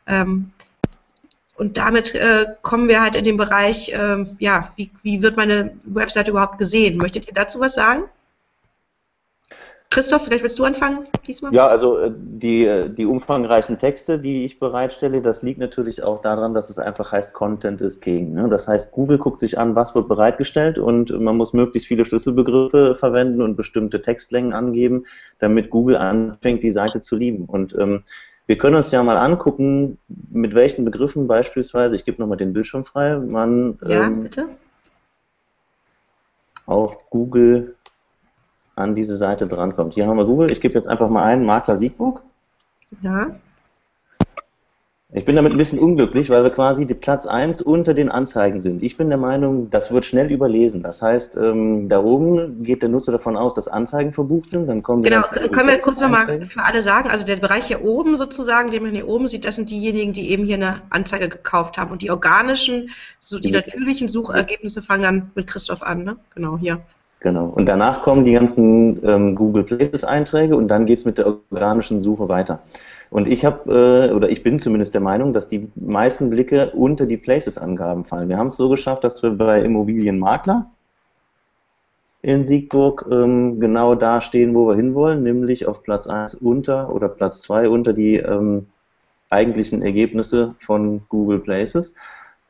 Ähm, und damit äh, kommen wir halt in den Bereich, äh, ja, wie, wie wird meine Webseite überhaupt gesehen? Möchtet ihr dazu was sagen? Christoph, vielleicht willst du anfangen diesmal? Ja, also äh, die, äh, die umfangreichen Texte, die ich bereitstelle, das liegt natürlich auch daran, dass es einfach heißt, Content is King. Ne? Das heißt, Google guckt sich an, was wird bereitgestellt und man muss möglichst viele Schlüsselbegriffe verwenden und bestimmte Textlängen angeben, damit Google anfängt, die Seite zu lieben. Und ähm, wir können uns ja mal angucken, mit welchen Begriffen beispielsweise, ich gebe nochmal den Bildschirm frei, man ja, ähm, bitte. auf Google an diese Seite drankommt. Hier haben wir Google. Ich gebe jetzt einfach mal ein, Makler Siegburg. Ja. Ich bin damit ein bisschen unglücklich, weil wir quasi die Platz 1 unter den Anzeigen sind. Ich bin der Meinung, das wird schnell überlesen. Das heißt, ähm, da oben geht der Nutzer davon aus, dass Anzeigen verbucht sind. Dann kommen genau, können wir kurz nochmal für alle sagen, also der Bereich hier oben sozusagen, den man hier oben sieht, das sind diejenigen, die eben hier eine Anzeige gekauft haben. Und die organischen, so die natürlichen Suchergebnisse fangen dann mit Christoph an, ne? Genau, hier. Genau. Und danach kommen die ganzen ähm, Google Places-Einträge und dann geht es mit der organischen Suche weiter. Und ich habe, äh, oder ich bin zumindest der Meinung, dass die meisten Blicke unter die Places-Angaben fallen. Wir haben es so geschafft, dass wir bei Immobilienmakler in Siegburg ähm, genau da stehen, wo wir hinwollen, nämlich auf Platz 1 unter oder Platz 2 unter die ähm, eigentlichen Ergebnisse von Google Places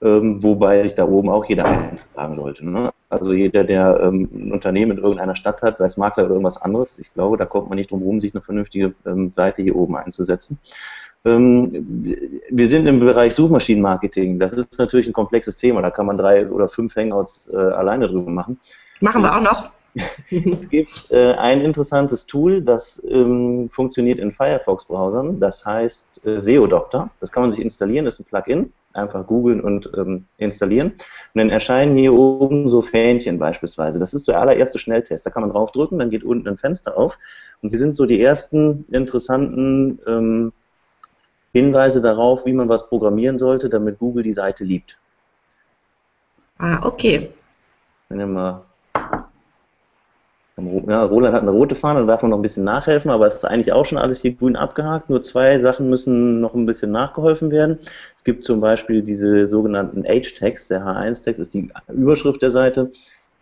ähm, wobei sich da oben auch jeder eintragen sollte. Ne? Also jeder, der ähm, ein Unternehmen in irgendeiner Stadt hat, sei es Makler oder irgendwas anderes, ich glaube, da kommt man nicht drum herum, sich eine vernünftige ähm, Seite hier oben einzusetzen. Ähm, wir sind im Bereich Suchmaschinenmarketing. Das ist natürlich ein komplexes Thema. Da kann man drei oder fünf Hangouts äh, alleine drüber machen. Machen wir auch noch. es gibt äh, ein interessantes Tool, das ähm, funktioniert in Firefox-Browsern. Das heißt äh, SEO Doctor. Das kann man sich installieren, das ist ein Plugin. Einfach googeln und ähm, installieren. Und dann erscheinen hier oben so Fähnchen beispielsweise. Das ist der allererste Schnelltest. Da kann man draufdrücken, dann geht unten ein Fenster auf. Und die sind so die ersten interessanten ähm, Hinweise darauf, wie man was programmieren sollte, damit Google die Seite liebt. Ah, okay. Wenn ihr mal Ja, Roland hat eine rote Fahne, da darf man noch ein bisschen nachhelfen, aber es ist eigentlich auch schon alles hier grün abgehakt. Nur zwei Sachen müssen noch ein bisschen nachgeholfen werden. Es gibt zum Beispiel diese sogenannten H-Tags. Der H1-Text ist die Überschrift der Seite.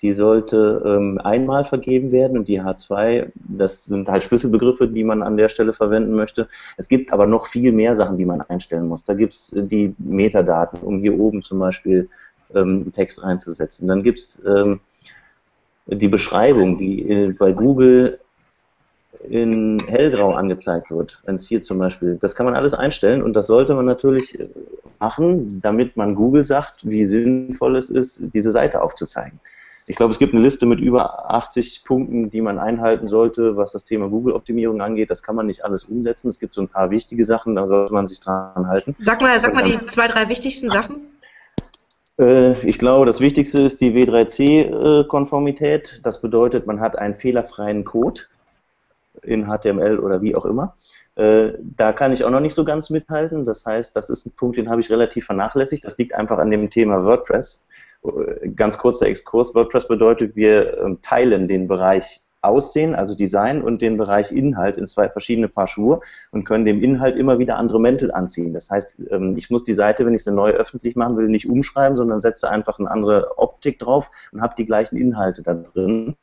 Die sollte ähm, einmal vergeben werden und die H2, das sind halt Schlüsselbegriffe, die man an der Stelle verwenden möchte. Es gibt aber noch viel mehr Sachen, die man einstellen muss. Da gibt es die Metadaten, um hier oben zum Beispiel ähm, Text einzusetzen. Dann gibt es ähm, die Beschreibung, die bei Google in hellgrau angezeigt wird, wenn es hier zum Beispiel, das kann man alles einstellen und das sollte man natürlich machen, damit man Google sagt, wie sinnvoll es ist, diese Seite aufzuzeigen. Ich glaube, es gibt eine Liste mit über 80 Punkten, die man einhalten sollte, was das Thema Google-Optimierung angeht. Das kann man nicht alles umsetzen. Es gibt so ein paar wichtige Sachen, da sollte man sich dran halten. Sag mal, sag mal die zwei, drei wichtigsten Sachen. Äh, ich glaube, das Wichtigste ist die W3C-Konformität. Das bedeutet, man hat einen fehlerfreien Code in HTML oder wie auch immer. Äh, da kann ich auch noch nicht so ganz mithalten. Das heißt, das ist ein Punkt, den habe ich relativ vernachlässigt. Das liegt einfach an dem Thema WordPress. Äh, ganz kurzer Exkurs. WordPress bedeutet, wir ähm, teilen den Bereich Aussehen, also Design und den Bereich Inhalt in zwei verschiedene Paar Schuhe und können dem Inhalt immer wieder andere Mäntel anziehen. Das heißt, ähm, ich muss die Seite, wenn ich sie neu öffentlich machen will, nicht umschreiben, sondern setze einfach eine andere Optik drauf und habe die gleichen Inhalte da drin.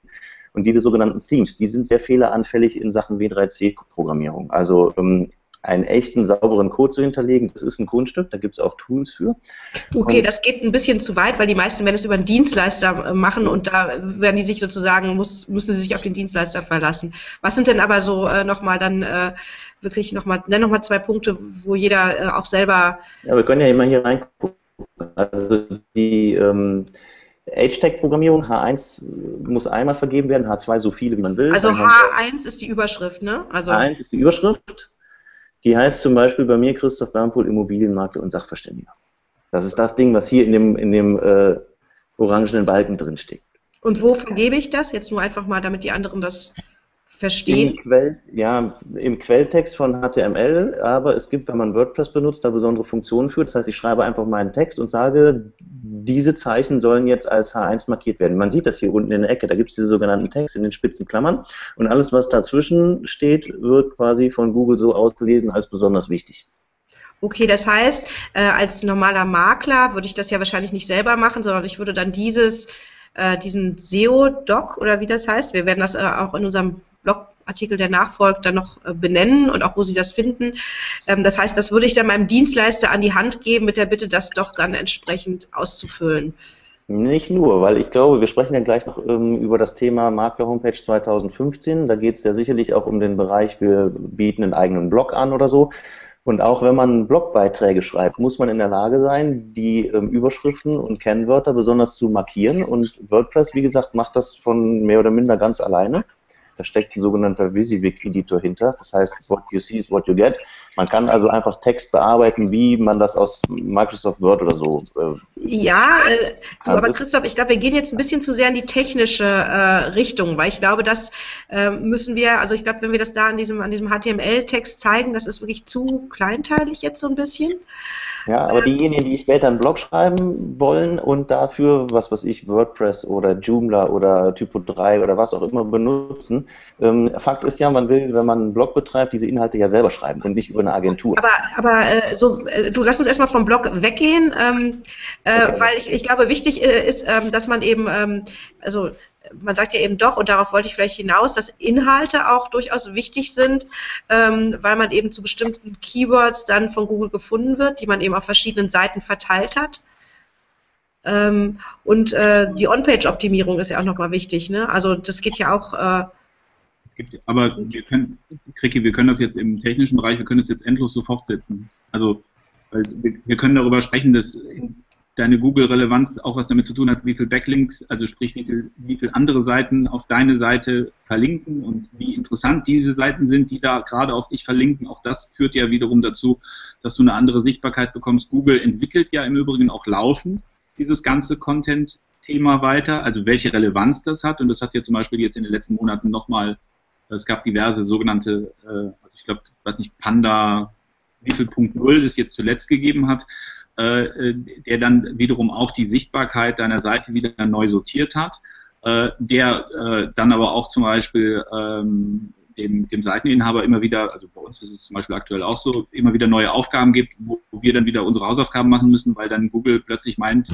Und diese sogenannten Themes, die sind sehr fehleranfällig in Sachen W3C-Programmierung. Also ähm, einen echten, sauberen Code zu hinterlegen, das ist ein Kunststück, da gibt es auch Tools für. Okay, und das geht ein bisschen zu weit, weil die meisten werden es über einen Dienstleister äh, machen und da werden die sich sozusagen, muss, müssen sie sich auf den Dienstleister verlassen. Was sind denn aber so äh, nochmal dann äh, wirklich nochmal, nenn nochmal zwei Punkte, wo jeder äh, auch selber... Ja, wir können ja immer hier reingucken. Also die... Ähm, H-Tag-Programmierung, H1 muss einmal vergeben werden, H2 so viele, wie man will. Also H1 ist die Überschrift, ne? Also H1 ist die Überschrift die heißt zum Beispiel bei mir Christoph Bernpohl Immobilienmakler und Sachverständiger. Das ist das Ding, was hier in dem, in dem äh, orangenen Balken drin steht. Und wo vergebe ich das? Jetzt nur einfach mal, damit die anderen das verstehen. Im Quell, ja, im Quelltext von HTML, aber es gibt, wenn man WordPress benutzt, da besondere Funktionen für. Das heißt, ich schreibe einfach meinen Text und sage, diese Zeichen sollen jetzt als H1 markiert werden. Man sieht das hier unten in der Ecke, da gibt es diese sogenannten Text in den spitzen Klammern und alles, was dazwischen steht, wird quasi von Google so ausgelesen als besonders wichtig. Okay, das heißt, äh, als normaler Makler würde ich das ja wahrscheinlich nicht selber machen, sondern ich würde dann dieses, äh, diesen SEO-Doc oder wie das heißt, wir werden das äh, auch in unserem Blogartikel, der nachfolgt, dann noch äh, benennen und auch wo Sie das finden. Ähm, das heißt, das würde ich dann meinem Dienstleister an die Hand geben mit der Bitte, das doch dann entsprechend auszufüllen. Nicht nur, weil ich glaube, wir sprechen ja gleich noch ähm, über das Thema Makler Homepage 2015. Da geht es ja sicherlich auch um den Bereich, wir bieten einen eigenen Blog an oder so. Und auch wenn man Blogbeiträge schreibt, muss man in der Lage sein, die ähm, Überschriften und Kennwörter besonders zu markieren. Und WordPress, wie gesagt, macht das von mehr oder minder ganz alleine. Da steckt ein sogenannter WYSIWYG-Editor hinter. Das heißt, what you see is what you get. Man kann also einfach Text bearbeiten, wie man das aus Microsoft Word oder so. Äh, ja, äh, aber Christoph, ich glaube, wir gehen jetzt ein bisschen zu sehr in die technische äh, Richtung, weil ich glaube, das äh, müssen wir, also ich glaube, wenn wir das da an diesem, an diesem HTML-Text zeigen, das ist wirklich zu kleinteilig jetzt so ein bisschen. Ja, aber diejenigen, die später einen Blog schreiben wollen und dafür, was weiß ich, WordPress oder Joomla oder Typo 3 oder was auch immer benutzen, ähm, Fakt ist ja, man will, wenn man einen Blog betreibt, diese Inhalte ja selber schreiben und nicht über eine Agentur. Aber, aber äh, so, äh, du lass uns erstmal vom Blog weggehen, ähm, äh, okay. weil ich, ich glaube, wichtig äh, ist, ähm, dass man eben, ähm, also man sagt ja eben doch, und darauf wollte ich vielleicht hinaus, dass Inhalte auch durchaus wichtig sind, ähm, weil man eben zu bestimmten Keywords dann von Google gefunden wird, die man eben auf verschiedenen Seiten verteilt hat. Ähm, und äh, die On-Page-Optimierung ist ja auch nochmal wichtig. Ne? Also das geht ja auch. Äh, aber wir können, Kriki, wir können das jetzt im technischen Bereich, wir können das jetzt endlos so fortsetzen. Also wir können darüber sprechen, dass deine Google-Relevanz auch was damit zu tun hat, wie viel Backlinks, also sprich, wie viel, wie viel andere Seiten auf deine Seite verlinken und wie interessant diese Seiten sind, die da gerade auf dich verlinken. Auch das führt ja wiederum dazu, dass du eine andere Sichtbarkeit bekommst. Google entwickelt ja im Übrigen auch laufend dieses ganze Content-Thema weiter, also welche Relevanz das hat. Und das hat ja zum Beispiel jetzt in den letzten Monaten nochmal, es gab diverse sogenannte, äh, also ich glaube, weiß nicht, Panda, wie viel Punkt Null es jetzt zuletzt gegeben hat, der dann wiederum auch die Sichtbarkeit deiner Seite wieder neu sortiert hat. äh, der äh, dann aber auch zum Beispiel ähm, dem, dem Seiteninhaber immer wieder, also bei uns ist es zum Beispiel aktuell auch so, immer wieder neue Aufgaben gibt, wo, wo wir dann wieder unsere Hausaufgaben machen müssen, weil dann Google plötzlich meint,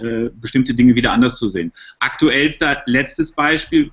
äh, bestimmte Dinge wieder anders zu sehen. Aktuellster letztes Beispiel,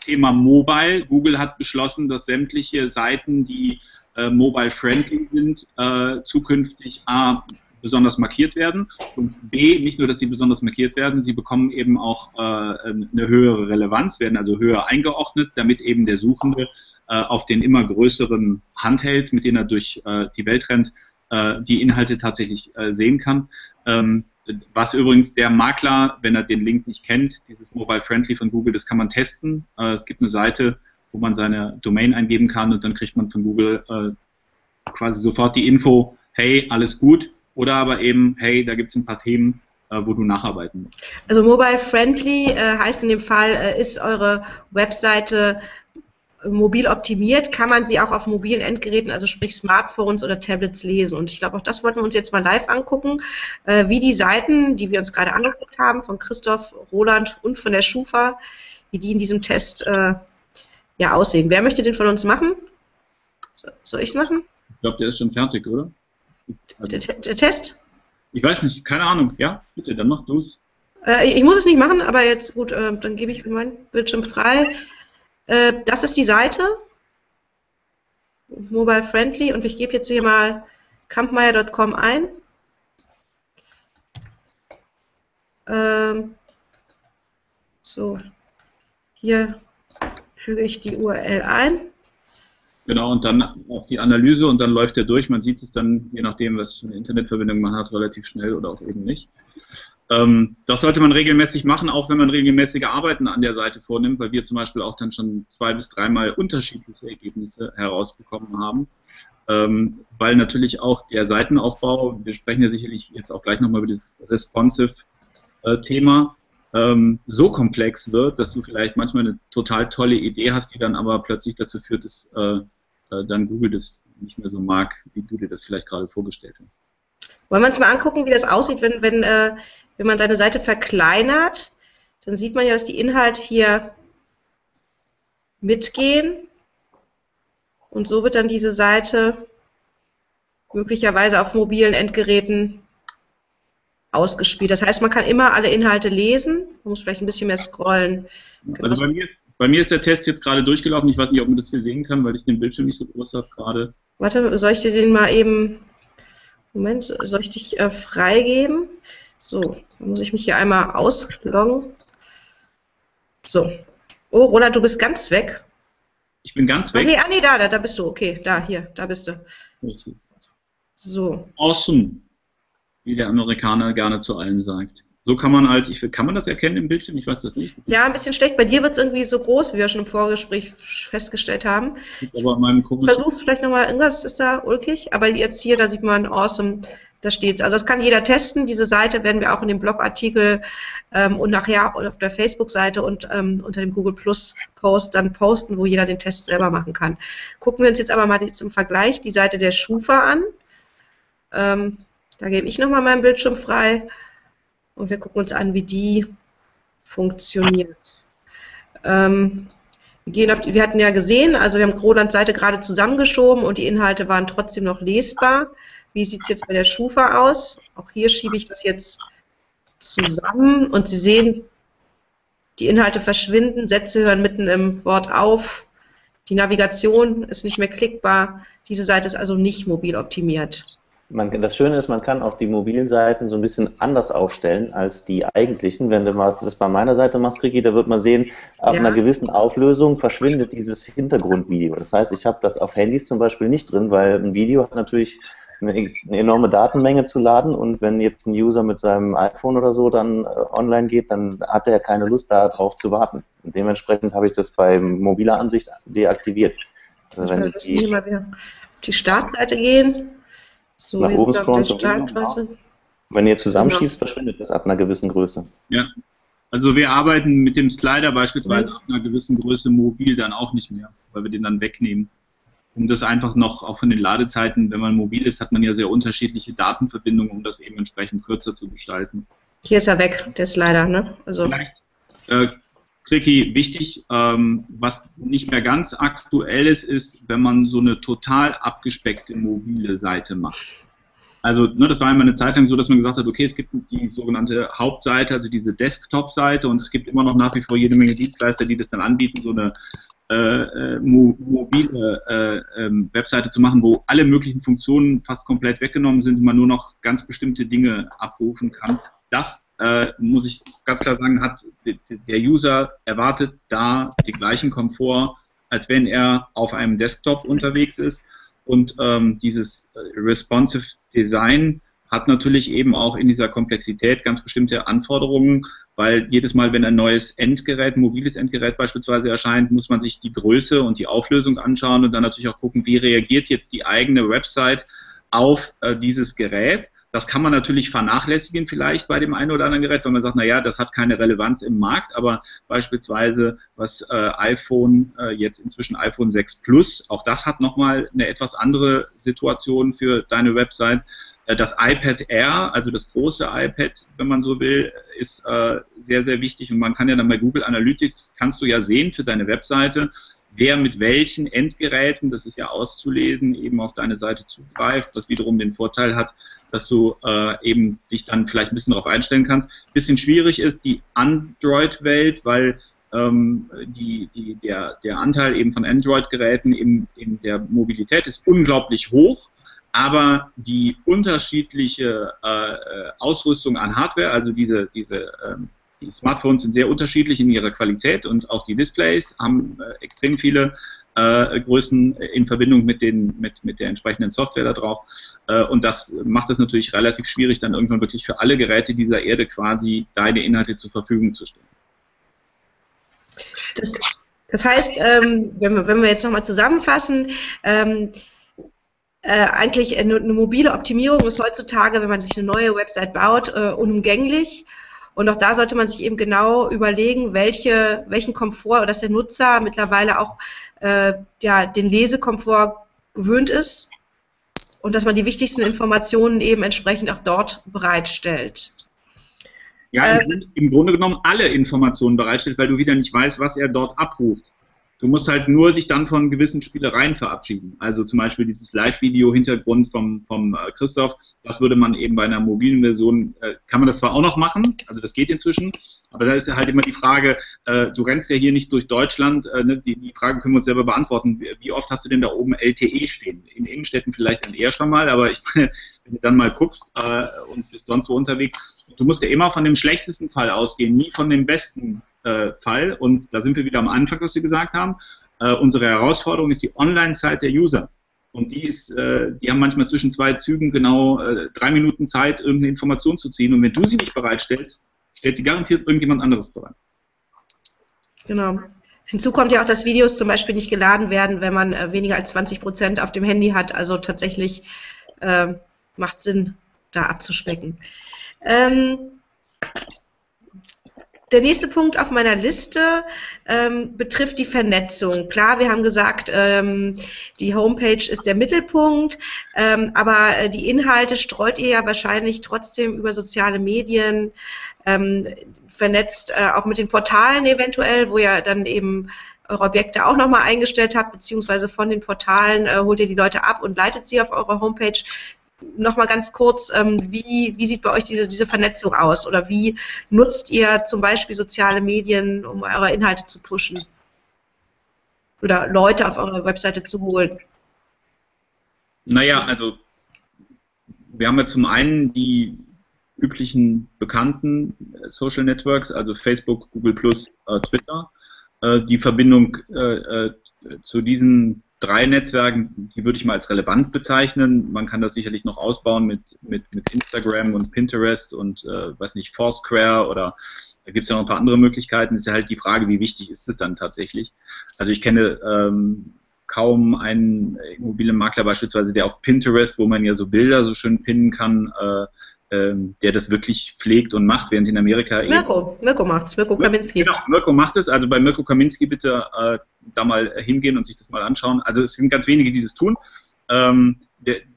Thema Mobile. Google hat beschlossen, dass sämtliche Seiten, die äh, mobile-friendly sind, äh, zukünftig A, besonders markiert werden und B, nicht nur, dass sie besonders markiert werden, sie bekommen eben auch äh, eine höhere Relevanz, werden also höher eingeordnet, damit eben der Suchende äh, auf den immer größeren Handhelds, mit denen er durch äh, die Welt rennt, äh, die Inhalte tatsächlich äh, sehen kann. Ähm, was übrigens der Makler, wenn er den Link nicht kennt, dieses Mobile Friendly von Google, das kann man testen. Äh, es gibt eine Seite, wo man seine Domain eingeben kann und dann kriegt man von Google quasi sofort die Info, hey, alles gut. Oder aber eben, hey, da gibt es ein paar Themen, wo du nacharbeiten musst. Also Mobile Friendly äh, heißt in dem Fall, äh, ist eure Webseite mobil optimiert, kann man sie auch auf mobilen Endgeräten, also sprich Smartphones oder Tablets lesen. Und ich glaube, auch das wollten wir uns jetzt mal live angucken, äh, wie die Seiten, die wir uns gerade angeguckt haben, von Christoph, Roland und von der Schufa, wie die in diesem Test äh, ja aussehen. Wer möchte den von uns machen? So, soll ich es machen? Ich glaube, der ist schon fertig, oder? Der, der, Test? Ich weiß nicht, keine Ahnung. Ja, bitte, dann mach du es. Äh, ich muss es nicht machen, aber jetzt gut, äh, dann gebe ich meinen Bildschirm frei. Äh, das ist die Seite, mobile friendly, und ich gebe jetzt hier mal kampmeier.com ein. Ähm, so, hier füge ich die URL ein. Genau, und dann auf die Analyse und dann läuft er durch. Man sieht es dann, je nachdem, was für eine Internetverbindung man hat, relativ schnell oder auch eben nicht. Ähm, das sollte man regelmäßig machen, auch wenn man regelmäßige Arbeiten an der Seite vornimmt, weil wir zum Beispiel auch dann schon zwei bis dreimal unterschiedliche Ergebnisse herausbekommen haben. Ähm, weil natürlich auch der Seitenaufbau, wir sprechen ja sicherlich jetzt auch gleich nochmal über das Responsive-Thema, äh, ähm, so komplex wird, dass du vielleicht manchmal eine total tolle Idee hast, die dann aber plötzlich dazu führt, dass äh, äh dann Google das nicht mehr so mag, wie du dir das vielleicht gerade vorgestellt hast. Wollen wir uns mal angucken, wie das aussieht, wenn, wenn, äh, wenn man seine Seite verkleinert? Dann sieht man ja, dass die Inhalte hier mitgehen. Und so wird dann diese Seite möglicherweise auf mobilen Endgeräten ausgespielt. Das heißt, man kann immer alle Inhalte lesen. Man muss vielleicht ein bisschen mehr scrollen. Also bei mir, bei mir ist der Test jetzt gerade durchgelaufen. Ich weiß nicht, ob man das hier sehen kann, weil ich den Bildschirm nicht so groß habe gerade. Warte, soll ich dir den mal eben Moment, soll ich dich äh, freigeben? So, dann muss ich mich hier einmal ausloggen. So. Oh, Roland, du bist ganz weg. Ich bin ganz weg. Ach, nee, ah, nee, da, da, da bist du. Okay, da, hier, da bist du. So. Awesome. Wie der Amerikaner gerne zu allen sagt. So kann man als, ich, kann man das erkennen im Bildschirm? Ich weiß das nicht. Ja, ein bisschen schlecht. Bei dir wird es irgendwie so groß, wie wir schon im Vorgespräch festgestellt haben. Aber in meinem Versuch's vielleicht nochmal, irgendwas ist da ulkig, aber jetzt hier, da sieht man awesome, da steht's. Also das kann jeder testen. Diese Seite werden wir auch in dem Blogartikel ähm, und nachher auf der Facebook-Seite und ähm, unter dem Google Plus Post dann posten, wo jeder den Test selber machen kann. Gucken wir uns jetzt aber mal zum Vergleich die Seite der Schufa an. Ähm, da gebe ich nochmal meinen Bildschirm frei und wir gucken uns an, wie die funktioniert. Ähm, wir, gehen auf die, wir hatten ja gesehen, also wir haben Rolands Seite gerade zusammengeschoben und die Inhalte waren trotzdem noch lesbar. Wie sieht es jetzt bei der Schufa aus? Auch hier schiebe ich das jetzt zusammen und Sie sehen, die Inhalte verschwinden, Sätze hören mitten im Wort auf, die Navigation ist nicht mehr klickbar. Diese Seite ist also nicht mobil optimiert. Man, das Schöne ist, man kann auch die mobilen Seiten so ein bisschen anders aufstellen als die eigentlichen. Wenn du das bei meiner Seite machst, Ricky, da wird man sehen, ab ja. einer gewissen Auflösung verschwindet dieses Hintergrundvideo. Das heißt, ich habe das auf Handys zum Beispiel nicht drin, weil ein Video hat natürlich eine, eine, enorme Datenmenge zu laden und wenn jetzt ein User mit seinem iPhone oder so dann äh, online geht, dann hat er keine Lust darauf zu warten. Und dementsprechend habe ich das bei mobiler Ansicht deaktiviert. Also wenn ich die, mal wieder auf die Startseite gehen. So, nach oben scrollen. Wenn ihr zusammenschiebst, genau. verschwindet das ab einer gewissen Größe. Ja. Also wir arbeiten mit dem Slider beispielsweise mhm. ab einer gewissen Größe mobil dann auch nicht mehr, weil wir den dann wegnehmen. Um das einfach noch, auch von den Ladezeiten, wenn man mobil ist, hat man ja sehr unterschiedliche Datenverbindungen, um das eben entsprechend kürzer zu gestalten. Hier ist er weg, der Slider, ne? Also Vielleicht äh, tricky, wichtig. Ähm, was nicht mehr ganz aktuell ist, ist, wenn man so eine total abgespeckte mobile Seite macht. Also ne, das war immer eine Zeit lang so, dass man gesagt hat, okay, es gibt die sogenannte Hauptseite, also diese Desktop-Seite und es gibt immer noch nach wie vor jede Menge Dienstleister, die das dann anbieten, so eine äh, äh mo mobile äh, ähm, Webseite zu machen, wo alle möglichen Funktionen fast komplett weggenommen sind und man nur noch ganz bestimmte Dinge abrufen kann. Das äh, muss ich ganz klar sagen, hat der User erwartet da den gleichen Komfort, als wenn er auf einem Desktop unterwegs ist. Und ähm, dieses äh, responsive Design hat natürlich eben auch in dieser Komplexität ganz bestimmte Anforderungen, weil jedes Mal, wenn ein neues Endgerät, mobiles Endgerät beispielsweise erscheint, muss man sich die Größe und die Auflösung anschauen und dann natürlich auch gucken, wie reagiert jetzt die eigene Website auf äh, dieses Gerät. Das kann man natürlich vernachlässigen vielleicht bei dem einen oder anderen Gerät, wenn man sagt, naja, das hat keine Relevanz im Markt, aber beispielsweise was äh, iPhone, äh, jetzt inzwischen iPhone 6 Plus, auch das hat nochmal eine etwas andere Situation für deine Website. Äh, das iPad Air, also das große iPad, wenn man so will, ist äh, sehr, sehr wichtig und man kann ja dann bei Google Analytics, kannst du ja sehen für deine Webseite, wer mit welchen Endgeräten, das ist ja auszulesen, eben auf deine Seite zugreift, was wiederum den Vorteil hat, dass du äh, eben dich dann vielleicht ein bisschen darauf einstellen kannst. Bisschen schwierig ist die Android-Welt, weil ähm, die, die, der, der Anteil eben von Android-Geräten in, in der Mobilität ist unglaublich hoch, aber die unterschiedliche äh, Ausrüstung an Hardware, also diese, diese ähm, die Smartphones sind sehr unterschiedlich in ihrer Qualität und auch die Displays haben äh, extrem viele äh, Größen in Verbindung mit, den, mit, mit der entsprechenden Software da drauf. Äh, und das macht es natürlich relativ schwierig, dann irgendwann wirklich für alle Geräte dieser Erde quasi deine Inhalte zur Verfügung zu stellen. Das, das heißt, ähm, wenn, wir, wenn wir jetzt nochmal zusammenfassen, ähm, äh, eigentlich eine, eine, mobile Optimierung ist heutzutage, wenn man sich eine neue Website baut, äh, unumgänglich. Und auch da sollte man sich eben genau überlegen, welche, welchen Komfort, dass der Nutzer mittlerweile auch äh, ja, den Lesekomfort gewöhnt ist und dass man die wichtigsten Informationen eben entsprechend auch dort bereitstellt. Ja, im, äh, im Grunde genommen alle Informationen bereitstellt, weil du wieder nicht weißt, was er dort abruft. Du musst halt nur dich dann von gewissen Spielereien verabschieden. Also zum Beispiel dieses Live-Video-Hintergrund vom, vom äh, Christoph, das würde man eben bei einer mobilen Version, äh, kann man das zwar auch noch machen, also das geht inzwischen, aber da ist ja halt immer die Frage, äh, du rennst ja hier nicht durch Deutschland, äh, ne, die, die Frage können wir uns selber beantworten, wie, oft hast du denn da oben LTE stehen? In Innenstädten vielleicht dann eher schon mal, aber ich, wenn du dann mal guckst äh, und bist sonst wo unterwegs, du musst ja immer von dem schlechtesten Fall ausgehen, nie von dem besten äh, Fall. Und da sind wir wieder am Anfang, was Sie gesagt haben. Äh, unsere Herausforderung ist die Online-Zeit der User. Und die ist, äh, die haben manchmal zwischen zwei Zügen genau äh, drei Minuten Zeit, irgendeine Information zu ziehen. Und wenn du sie nicht bereitstellst, stellt sie garantiert irgendjemand anderes bereit. Genau. Hinzu kommt ja auch, dass Videos zum Beispiel nicht geladen werden, wenn man äh, weniger als 20 Prozent auf dem Handy hat. Also tatsächlich äh, macht Sinn, da abzuspecken. Ähm, der nächste Punkt auf meiner Liste ähm, betrifft die Vernetzung. Klar, wir haben gesagt, ähm, die Homepage ist der Mittelpunkt, ähm, aber äh, die Inhalte streut ihr ja wahrscheinlich trotzdem über soziale Medien, ähm, vernetzt äh, auch mit den Portalen eventuell, wo ihr dann eben eure Objekte auch nochmal eingestellt habt, beziehungsweise von den Portalen äh, holt ihr die Leute ab und leitet sie auf eure Homepage nochmal ganz kurz, ähm, wie, wie sieht bei euch diese, diese Vernetzung aus? Oder wie nutzt ihr zum Beispiel soziale Medien, um eure Inhalte zu pushen? Oder Leute auf eure Webseite zu holen? Naja, also wir haben ja zum einen die üblichen bekannten Social Networks, also Facebook, Google äh, Twitter. Äh, die Verbindung äh, äh zu diesen drei Netzwerken, die würde ich mal als relevant bezeichnen. Man kann das sicherlich noch ausbauen mit, mit, mit Instagram und Pinterest und, äh, weiß nicht, Foursquare oder da gibt es ja noch ein paar andere Möglichkeiten. Ist ja halt die Frage, wie wichtig ist es dann tatsächlich? Also ich kenne ähm, kaum einen Immobilienmakler beispielsweise, der auf Pinterest, wo man ja so Bilder so schön pinnen kann, äh, ähm, der das wirklich pflegt und macht, während in Amerika Mirko, Mirko macht's, Mirko Kaminski. Genau, Mirko macht es, also bei Mirko Kaminski bitte äh, da mal hingehen und sich das mal anschauen. Also es sind ganz wenige, die das tun. Ähm,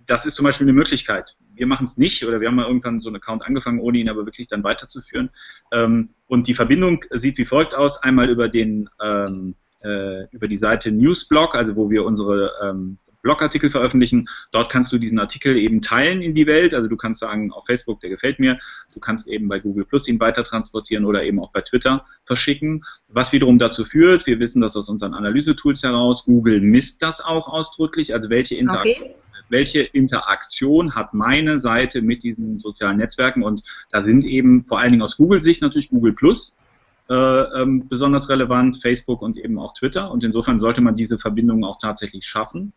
das ist zum Beispiel eine Möglichkeit. wir machen es nicht oder wir haben mal irgendwann so einen Account angefangen, ohne ihn aber wirklich dann weiterzuführen. Ähm, und die Verbindung sieht wie folgt aus: einmal über den ähm, äh, über die Seite Newsblog, also wo wir unsere ähm, Blogartikel veröffentlichen. Dort kannst du diesen Artikel eben teilen in die Welt. Also du kannst sagen, auf Facebook, der gefällt mir. Du kannst eben bei Google Plus ihn weiter transportieren oder eben auch bei Twitter verschicken. Was wiederum dazu führt, wir wissen das aus unseren Analysetools heraus, Google misst das auch ausdrücklich, also welche Interaktion. Okay welche Interaktion hat meine Seite mit diesen sozialen Netzwerken und da sind eben vor allen Dingen aus Google-Sicht natürlich Google Plus äh, ähm, besonders relevant, Facebook und eben auch Twitter und insofern sollte man diese Verbindungen auch tatsächlich schaffen.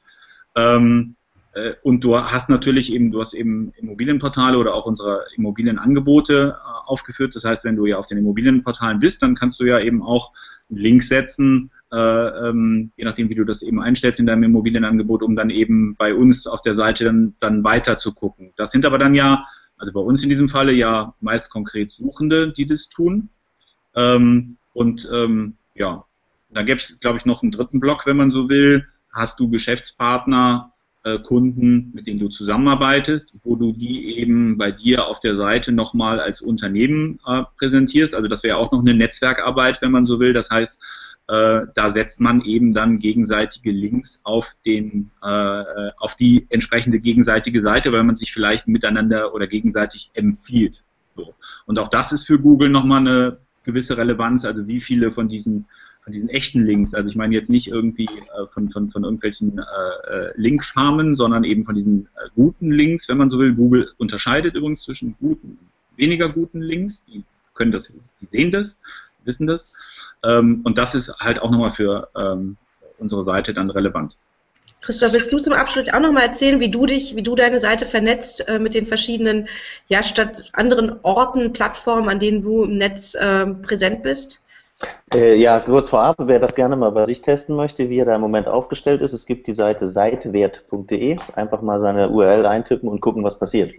Ähm, äh, und du hast natürlich eben, du hast eben Immobilienportale oder auch unsere Immobilienangebote äh, aufgeführt. Das heißt, wenn du ja auf den Immobilienportalen bist, dann kannst du ja eben auch einen Link setzen, äh, ähm, je nachdem, wie du das eben einstellst in deinem Immobilienangebot, um dann eben bei uns auf der Seite dann, dann weiter zu gucken. Das sind aber dann ja, also bei uns in diesem Falle ja meist konkret Suchende, die das tun. Ähm, und ähm, ja, da gäbe es, glaube ich, noch einen dritten Block, wenn man so will hast du Geschäftspartner, äh, Kunden, mit denen du zusammenarbeitest, wo du die eben bei dir auf der Seite nochmal als Unternehmen äh, präsentierst. Also das wäre auch noch eine Netzwerkarbeit, wenn man so will. Das heißt, äh, da setzt man eben dann gegenseitige Links auf, den, äh, auf die entsprechende gegenseitige Seite, weil man sich vielleicht miteinander oder gegenseitig empfiehlt. So. Und auch das ist für Google nochmal eine gewisse Relevanz, also wie viele von diesen von diesen echten Links. Also ich meine jetzt nicht irgendwie äh, von, von, von irgendwelchen äh, äh, Linkfarmen, sondern eben von diesen äh, guten Links, wenn man so will. Google unterscheidet übrigens zwischen guten, weniger guten Links. Die können das, die sehen das, wissen das. Ähm, und das ist halt auch nochmal für ähm, unsere Seite dann relevant. Christoph, willst du zum Abschluss auch nochmal erzählen, wie du dich, wie du deine Seite vernetzt äh, mit den verschiedenen, ja, statt anderen Orten, Plattformen, an denen du im Netz äh, präsent bist? Äh, ja, kurz vorab, wer das gerne mal bei sich testen möchte, wie er da im Moment aufgestellt ist, es gibt die Seite seitwert.de. Einfach mal seine URL eintippen und gucken, was passiert.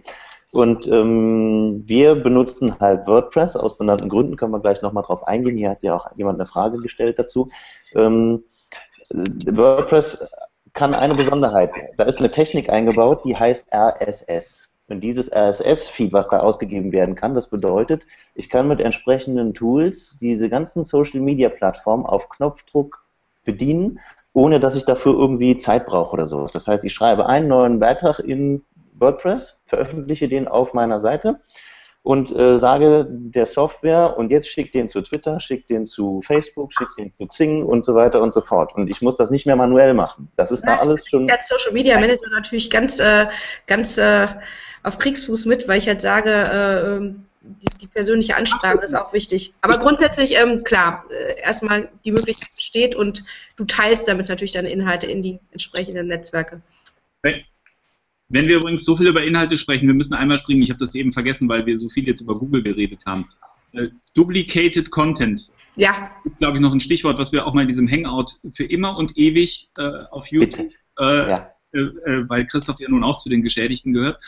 Und ähm, wir benutzen halt WordPress aus benannten Gründen, können wir gleich nochmal drauf eingehen. Hier hat ja auch jemand eine Frage gestellt dazu. Ähm, WordPress kann eine Besonderheit. Da ist eine Technik eingebaut, die heißt RSS. Und dieses RSS-Feed, was da ausgegeben werden kann, das bedeutet, ich kann mit entsprechenden Tools diese ganzen Social-Media-Plattformen auf Knopfdruck bedienen, ohne dass ich dafür irgendwie Zeit brauche oder sowas. Das heißt, ich schreibe einen neuen Beitrag in WordPress, veröffentliche den auf meiner Seite und äh, sage der Software und jetzt schick den zu Twitter, schick den zu Facebook, schick den zu Zing und so weiter und so fort. Und ich muss das nicht mehr manuell machen. Das ist ja, da alles schon. Als Social Media Manager natürlich ganz, äh, ganz äh, auf Kriegsfuß mit, weil ich halt sage, äh, ähm, die, die, persönliche Ansprache ist auch wichtig. Aber grundsätzlich, ähm, klar, äh, erstmal die Möglichkeit besteht und du teilst damit natürlich deine Inhalte in die entsprechenden Netzwerke. Wenn, wenn wir übrigens so viel über Inhalte sprechen, wir müssen einmal springen, ich habe das eben vergessen, weil wir so viel jetzt über Google geredet haben. Äh, duplicated Content. Ja. Ist, glaube ich, noch ein Stichwort, was wir auch mal in diesem Hangout für immer und ewig äh, auf YouTube äh, ja weil Christoph ja nun auch zu den Geschädigten gehört,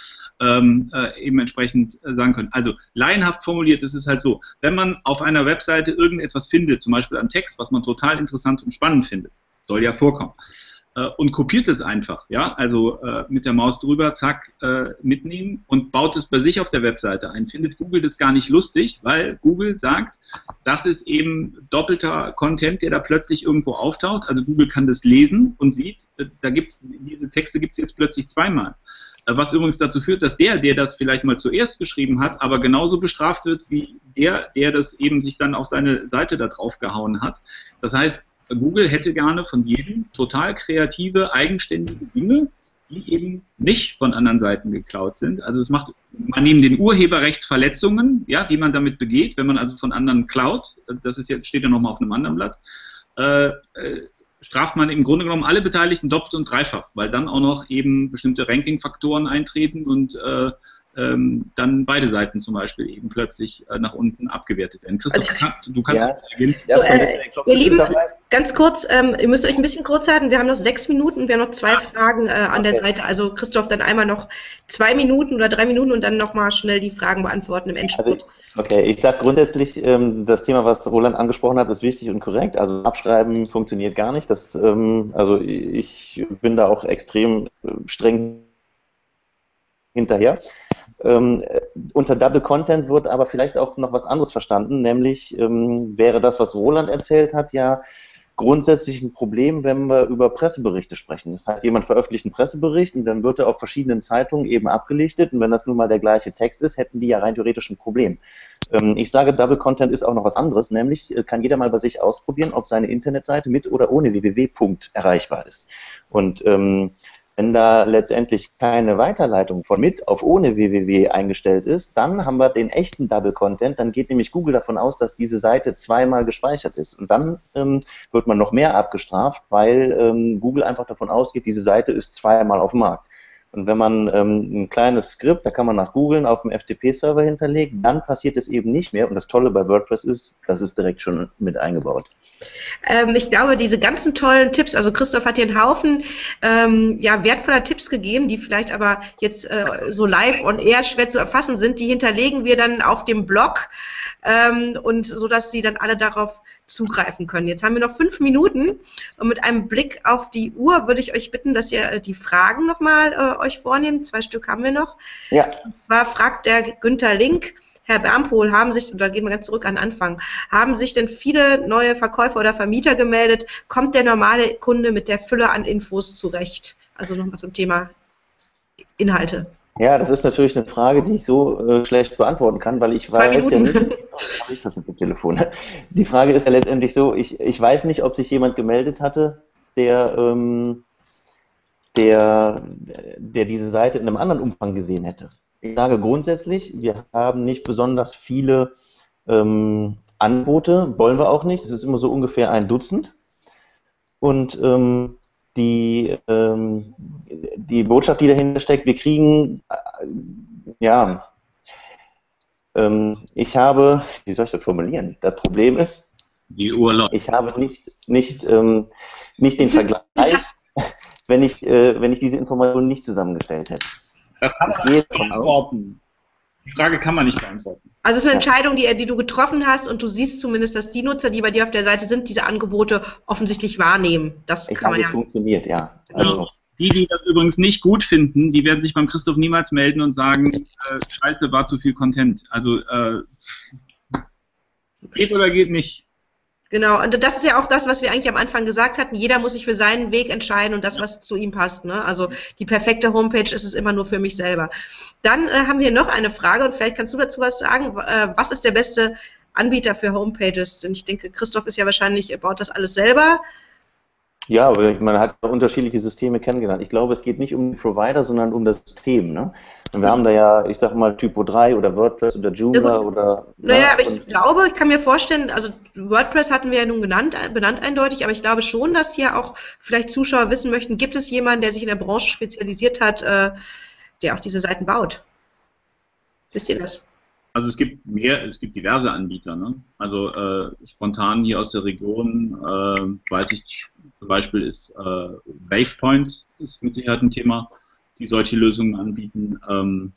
ähm, äh, eben entsprechend äh, sagen können. Also laienhaft formuliert ist es halt so, wenn man auf einer Webseite irgendetwas findet, zum Beispiel einen Text, was man total interessant und spannend findet, soll ja vorkommen, äh, und kopiert es einfach, ja, also äh, mit der Maus drüber, zack, äh, mitnehmen und baut es bei sich auf der Webseite ein. Findet Google das gar nicht lustig, weil Google sagt, das ist eben doppelter Content, der da plötzlich irgendwo auftaucht. Also Google kann das lesen und sieht, äh, da gibt's diese Texte gibt es jetzt plötzlich zweimal. Äh, was übrigens dazu führt, dass der, der das vielleicht mal zuerst geschrieben hat, aber genauso bestraft wird wie der, der das eben sich dann auf seine Seite da drauf gehauen hat. Das heißt, Google hätte gerne von jedem total kreative, eigenständige Dinge, die eben nicht von anderen Seiten geklaut sind. Also es macht, man neben den Urheberrechtsverletzungen, ja, die man damit begeht, wenn man also von anderen klaut, das ist jetzt, steht ja nochmal auf einem anderen Blatt, äh, äh, straft man im Grunde genommen alle Beteiligten doppelt und dreifach, weil dann auch noch eben bestimmte Ranking-Faktoren eintreten und äh, ähm, dann beide Seiten zum Beispiel eben plötzlich äh, nach unten abgewertet werden. Christoph, also, kann, du kannst ja. beginnen. So, äh, ihr Lieben, ganz kurz, ähm, ihr müsst euch ein bisschen kurz halten. Wir haben noch sechs Minuten, wir haben noch zwei. Fragen äh, an okay. der Seite. Also Christoph, dann einmal noch zwei Minuten oder drei Minuten und dann nochmal schnell die Fragen beantworten im Endspurt. Also, okay, ich sage grundsätzlich, ähm, das Thema, was Roland angesprochen hat, ist wichtig und korrekt. Also abschreiben funktioniert gar nicht. Das, ähm, also ich bin da auch extrem äh, streng hinterher. Ähm, unter Double Content wird aber vielleicht auch noch was anderes verstanden, nämlich ähm, wäre das, was Roland erzählt hat, ja grundsätzlich ein Problem, wenn wir über Presseberichte sprechen. Das heißt, jemand veröffentlicht einen Pressebericht und dann wird er auf verschiedenen Zeitungen eben abgelichtet und wenn das nun mal der gleiche Text ist, hätten die ja rein theoretisch ein Problem. Ähm, ich sage, Double Content ist auch noch was anderes, nämlich äh, kann jeder mal bei sich ausprobieren, ob seine Internetseite mit oder ohne www. erreichbar ist. Und ähm, wenn da letztendlich keine Weiterleitung von mit auf ohne www eingestellt ist, dann haben wir den echten Double Content. Dann geht nämlich Google davon aus, dass diese Seite zweimal gespeichert ist. Und dann ähm, wird man noch mehr abgestraft, weil ähm, Google einfach davon ausgeht, diese Seite ist zweimal auf dem Markt. Und wenn man ähm, ein kleines Skript, da kann man nach googeln, auf dem FTP-Server hinterlegt, dann passiert es eben nicht mehr. Und das Tolle bei WordPress ist, das ist direkt schon mit eingebaut. Ähm, ich glaube, diese ganzen tollen Tipps, also Christoph hat hier einen Haufen ähm, ja, wertvoller Tipps gegeben, die vielleicht aber jetzt äh, so live on air schwer zu erfassen sind. Die hinterlegen wir dann auf dem Blog ähm, und so, dass Sie dann alle darauf zugreifen können. Jetzt haben wir noch fünf Minuten und mit einem Blick auf die Uhr würde ich euch bitten, dass ihr äh, die Fragen nochmal äh, euch vornehmt. Zwei Stück haben wir noch. Ja. Und zwar fragt der Günther Link, Herr Bermpohl, haben sich, da gehen wir ganz zurück an den Anfang, haben sich denn viele neue Verkäufer oder Vermieter gemeldet? Kommt der normale Kunde mit der Fülle an Infos zurecht? Also nochmal zum Thema Inhalte. Ja, das ist natürlich eine Frage, die ich so äh, schlecht beantworten kann, weil ich Zwei weiß Minuten. ja nicht. Oh, ich das mit dem Telefon. Die Frage ist ja letztendlich so, ich, ich weiß nicht, ob sich jemand gemeldet hatte, der, ähm, der, der diese Seite in einem anderen Umfang gesehen hätte. Ich sage grundsätzlich, wir haben nicht besonders viele ähm, Angebote, wollen wir auch nicht. Es ist immer so ungefähr ein Dutzend. Und ähm, die, ähm, die Botschaft, die dahinter steckt, wir kriegen, äh, ja, ähm, ich habe, wie soll ich das formulieren? Das Problem ist, die Urlaub. ich habe nicht, nicht, ähm, nicht den Vergleich, wenn ich, äh, wenn ich diese Information nicht zusammengestellt hätte. Das kann man nicht beantworten. Die Frage kann man nicht beantworten. Also es ist eine Entscheidung, die, die, du getroffen hast und du siehst zumindest, dass die Nutzer, die bei dir auf der Seite sind, diese Angebote offensichtlich wahrnehmen. Das ich kann man ja. funktioniert, ja. Also. Genau. Die, die das übrigens nicht gut finden, die werden sich beim Christoph niemals melden und sagen, äh, scheiße, war zu viel Content. Also äh, geht oder geht nicht. Genau, und das ist ja auch das, was wir eigentlich am Anfang gesagt hatten. Jeder muss sich für seinen Weg entscheiden und das, was zu ihm passt. Ne? Also die perfekte Homepage ist es immer nur für mich selber. Dann äh, haben wir noch eine Frage und vielleicht kannst du dazu was sagen. Äh, was ist der beste Anbieter für Homepages? Denn ich denke, Christoph ist ja wahrscheinlich, er baut das alles selber. Ja, aber man hat unterschiedliche Systeme kennengelernt. Ich glaube, es geht nicht um den Provider, sondern um das System. Ne? Und wir haben da ja, ich sag mal, Typo 3 oder WordPress oder Joomla ja, oder. Naja, ja, aber ich glaube, ich kann mir vorstellen, also WordPress hatten wir ja nun genannt, benannt eindeutig, aber ich glaube schon, dass hier auch vielleicht Zuschauer wissen möchten, gibt es jemanden, der sich in der Branche spezialisiert hat, äh, der auch diese Seiten baut? Wisst ihr das? Also es gibt mehr, es gibt diverse Anbieter. Ne? Also äh, spontan hier aus der Region äh, weiß ich zum Beispiel ist äh, Wavepoint ist mit Sicherheit ein Thema, die solche Lösungen anbieten. Ähm,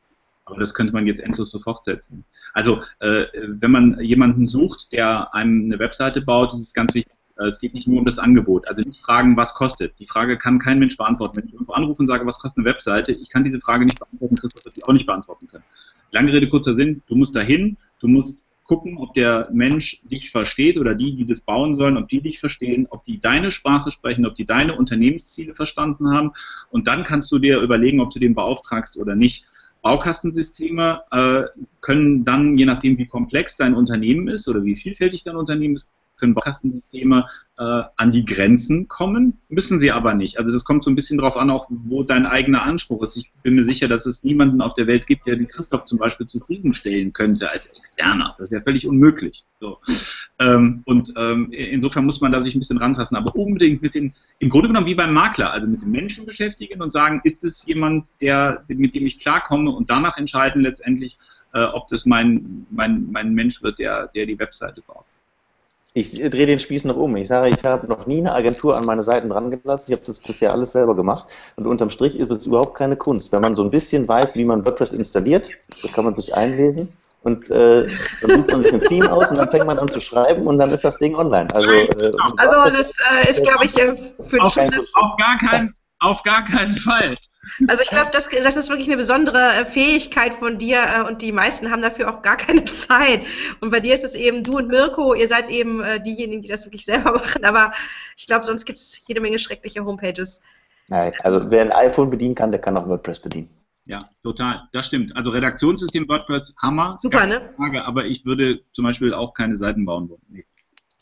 aber das könnte man jetzt endlos so fortsetzen. Also äh, wenn man jemanden sucht, der einem eine Webseite baut, ist es ganz wichtig, äh, es geht nicht nur um das Angebot. Also nicht fragen, was kostet. Die Frage kann kein Mensch beantworten. Wenn ich irgendwo anrufe und sage, was kostet eine Webseite, ich kann diese Frage nicht beantworten, Christoph wird sie auch nicht beantworten können. Lange Rede, kurzer Sinn, du musst dahin, du musst gucken, ob der Mensch dich versteht oder die, die das bauen sollen, ob die dich verstehen, ob die deine Sprache sprechen, ob die deine Unternehmensziele verstanden haben. Und dann kannst du dir überlegen, ob du den beauftragst oder nicht. Baukastensysteme äh, können dann, je nachdem, wie komplex dein Unternehmen ist oder wie vielfältig dein Unternehmen ist, können Baukastensysteme äh, an die Grenzen kommen, müssen sie aber nicht. Also das kommt so ein bisschen darauf an, auch wo dein eigener Anspruch ist. Ich bin mir sicher, dass es niemanden auf der Welt gibt, der den Christoph zum Beispiel zufriedenstellen könnte als Externer. Das wäre völlig unmöglich. So. Ähm, und ähm, insofern muss man da sich ein bisschen rantasten, aber unbedingt mit den, im Grunde genommen wie beim Makler, also mit den Menschen beschäftigen und sagen, ist es jemand, der, mit dem ich klarkomme und danach entscheiden letztendlich, äh, ob das mein, mein, mein Mensch wird, der, der die Webseite baut. Ich drehe den Spieß noch um. Ich sage, ich habe noch nie eine Agentur an meine Seiten dran gelassen. Ich habe das bisher alles selber gemacht. Und unterm Strich ist es überhaupt keine Kunst. Wenn man so ein bisschen weiß, wie man WordPress installiert, da kann man sich einlesen. Und äh, dann sucht man sich ein Theme aus und dann fängt man an zu schreiben und dann ist das Ding online. Also, äh, also das äh, ist, glaube ich, äh, für auf, auf gar keinen Auf gar keinen Fall. Also ich glaube, das, das ist wirklich eine besondere äh, Fähigkeit von dir äh, und die meisten haben dafür auch gar keine Zeit. Und bei dir ist es eben du und Mirko, ihr seid eben äh, diejenigen, die das wirklich selber machen, aber ich glaube, sonst gibt es jede Menge schreckliche Homepages. Nein, also wer ein iPhone bedienen kann, der kann auch WordPress bedienen. Ja, total, das stimmt. Also Redaktionssystem WordPress, Hammer. Super, ne? Frage, aber ich würde zum Beispiel auch keine Seiten bauen wollen. Nee.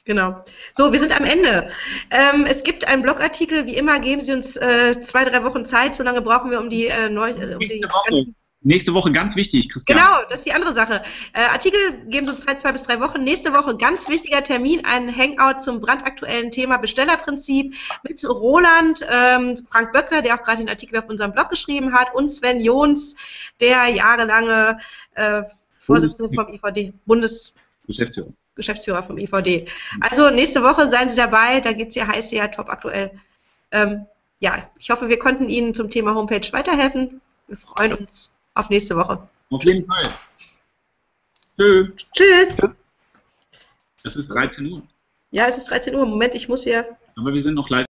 Genau. So, wir sind am Ende. Ähm, es gibt einen Blogartikel, wie immer, geben Sie uns äh, zwei, drei Wochen Zeit, so lange brauchen wir um die, äh, neu, äh, um die ganzen Nächste Woche ganz wichtig, Christian. Genau, das ist die andere Sache. Äh, Artikel geben so zwei, zwei bis drei Wochen. Nächste Woche ganz wichtiger Termin, ein Hangout zum brandaktuellen Thema Bestellerprinzip mit Roland, ähm, Frank Böckler, der auch gerade den Artikel auf unserem Blog geschrieben hat, und Sven Jons, der jahrelange äh, Vorsitzende vom IVD, Bundesgeschäftsführer. Geschäftsführer vom IVD. Also nächste Woche seien Sie dabei, da geht es ja heiß, ja top aktuell. Ähm, ja, ich hoffe, wir konnten Ihnen zum Thema Homepage weiterhelfen. Wir freuen uns auf nächste Woche. Auf jeden Fall. Tschö. Tschüss. Es ist 13 Uhr. Ja, es ist 13 Uhr. Moment, ich muss hier. Aber wir sind noch live.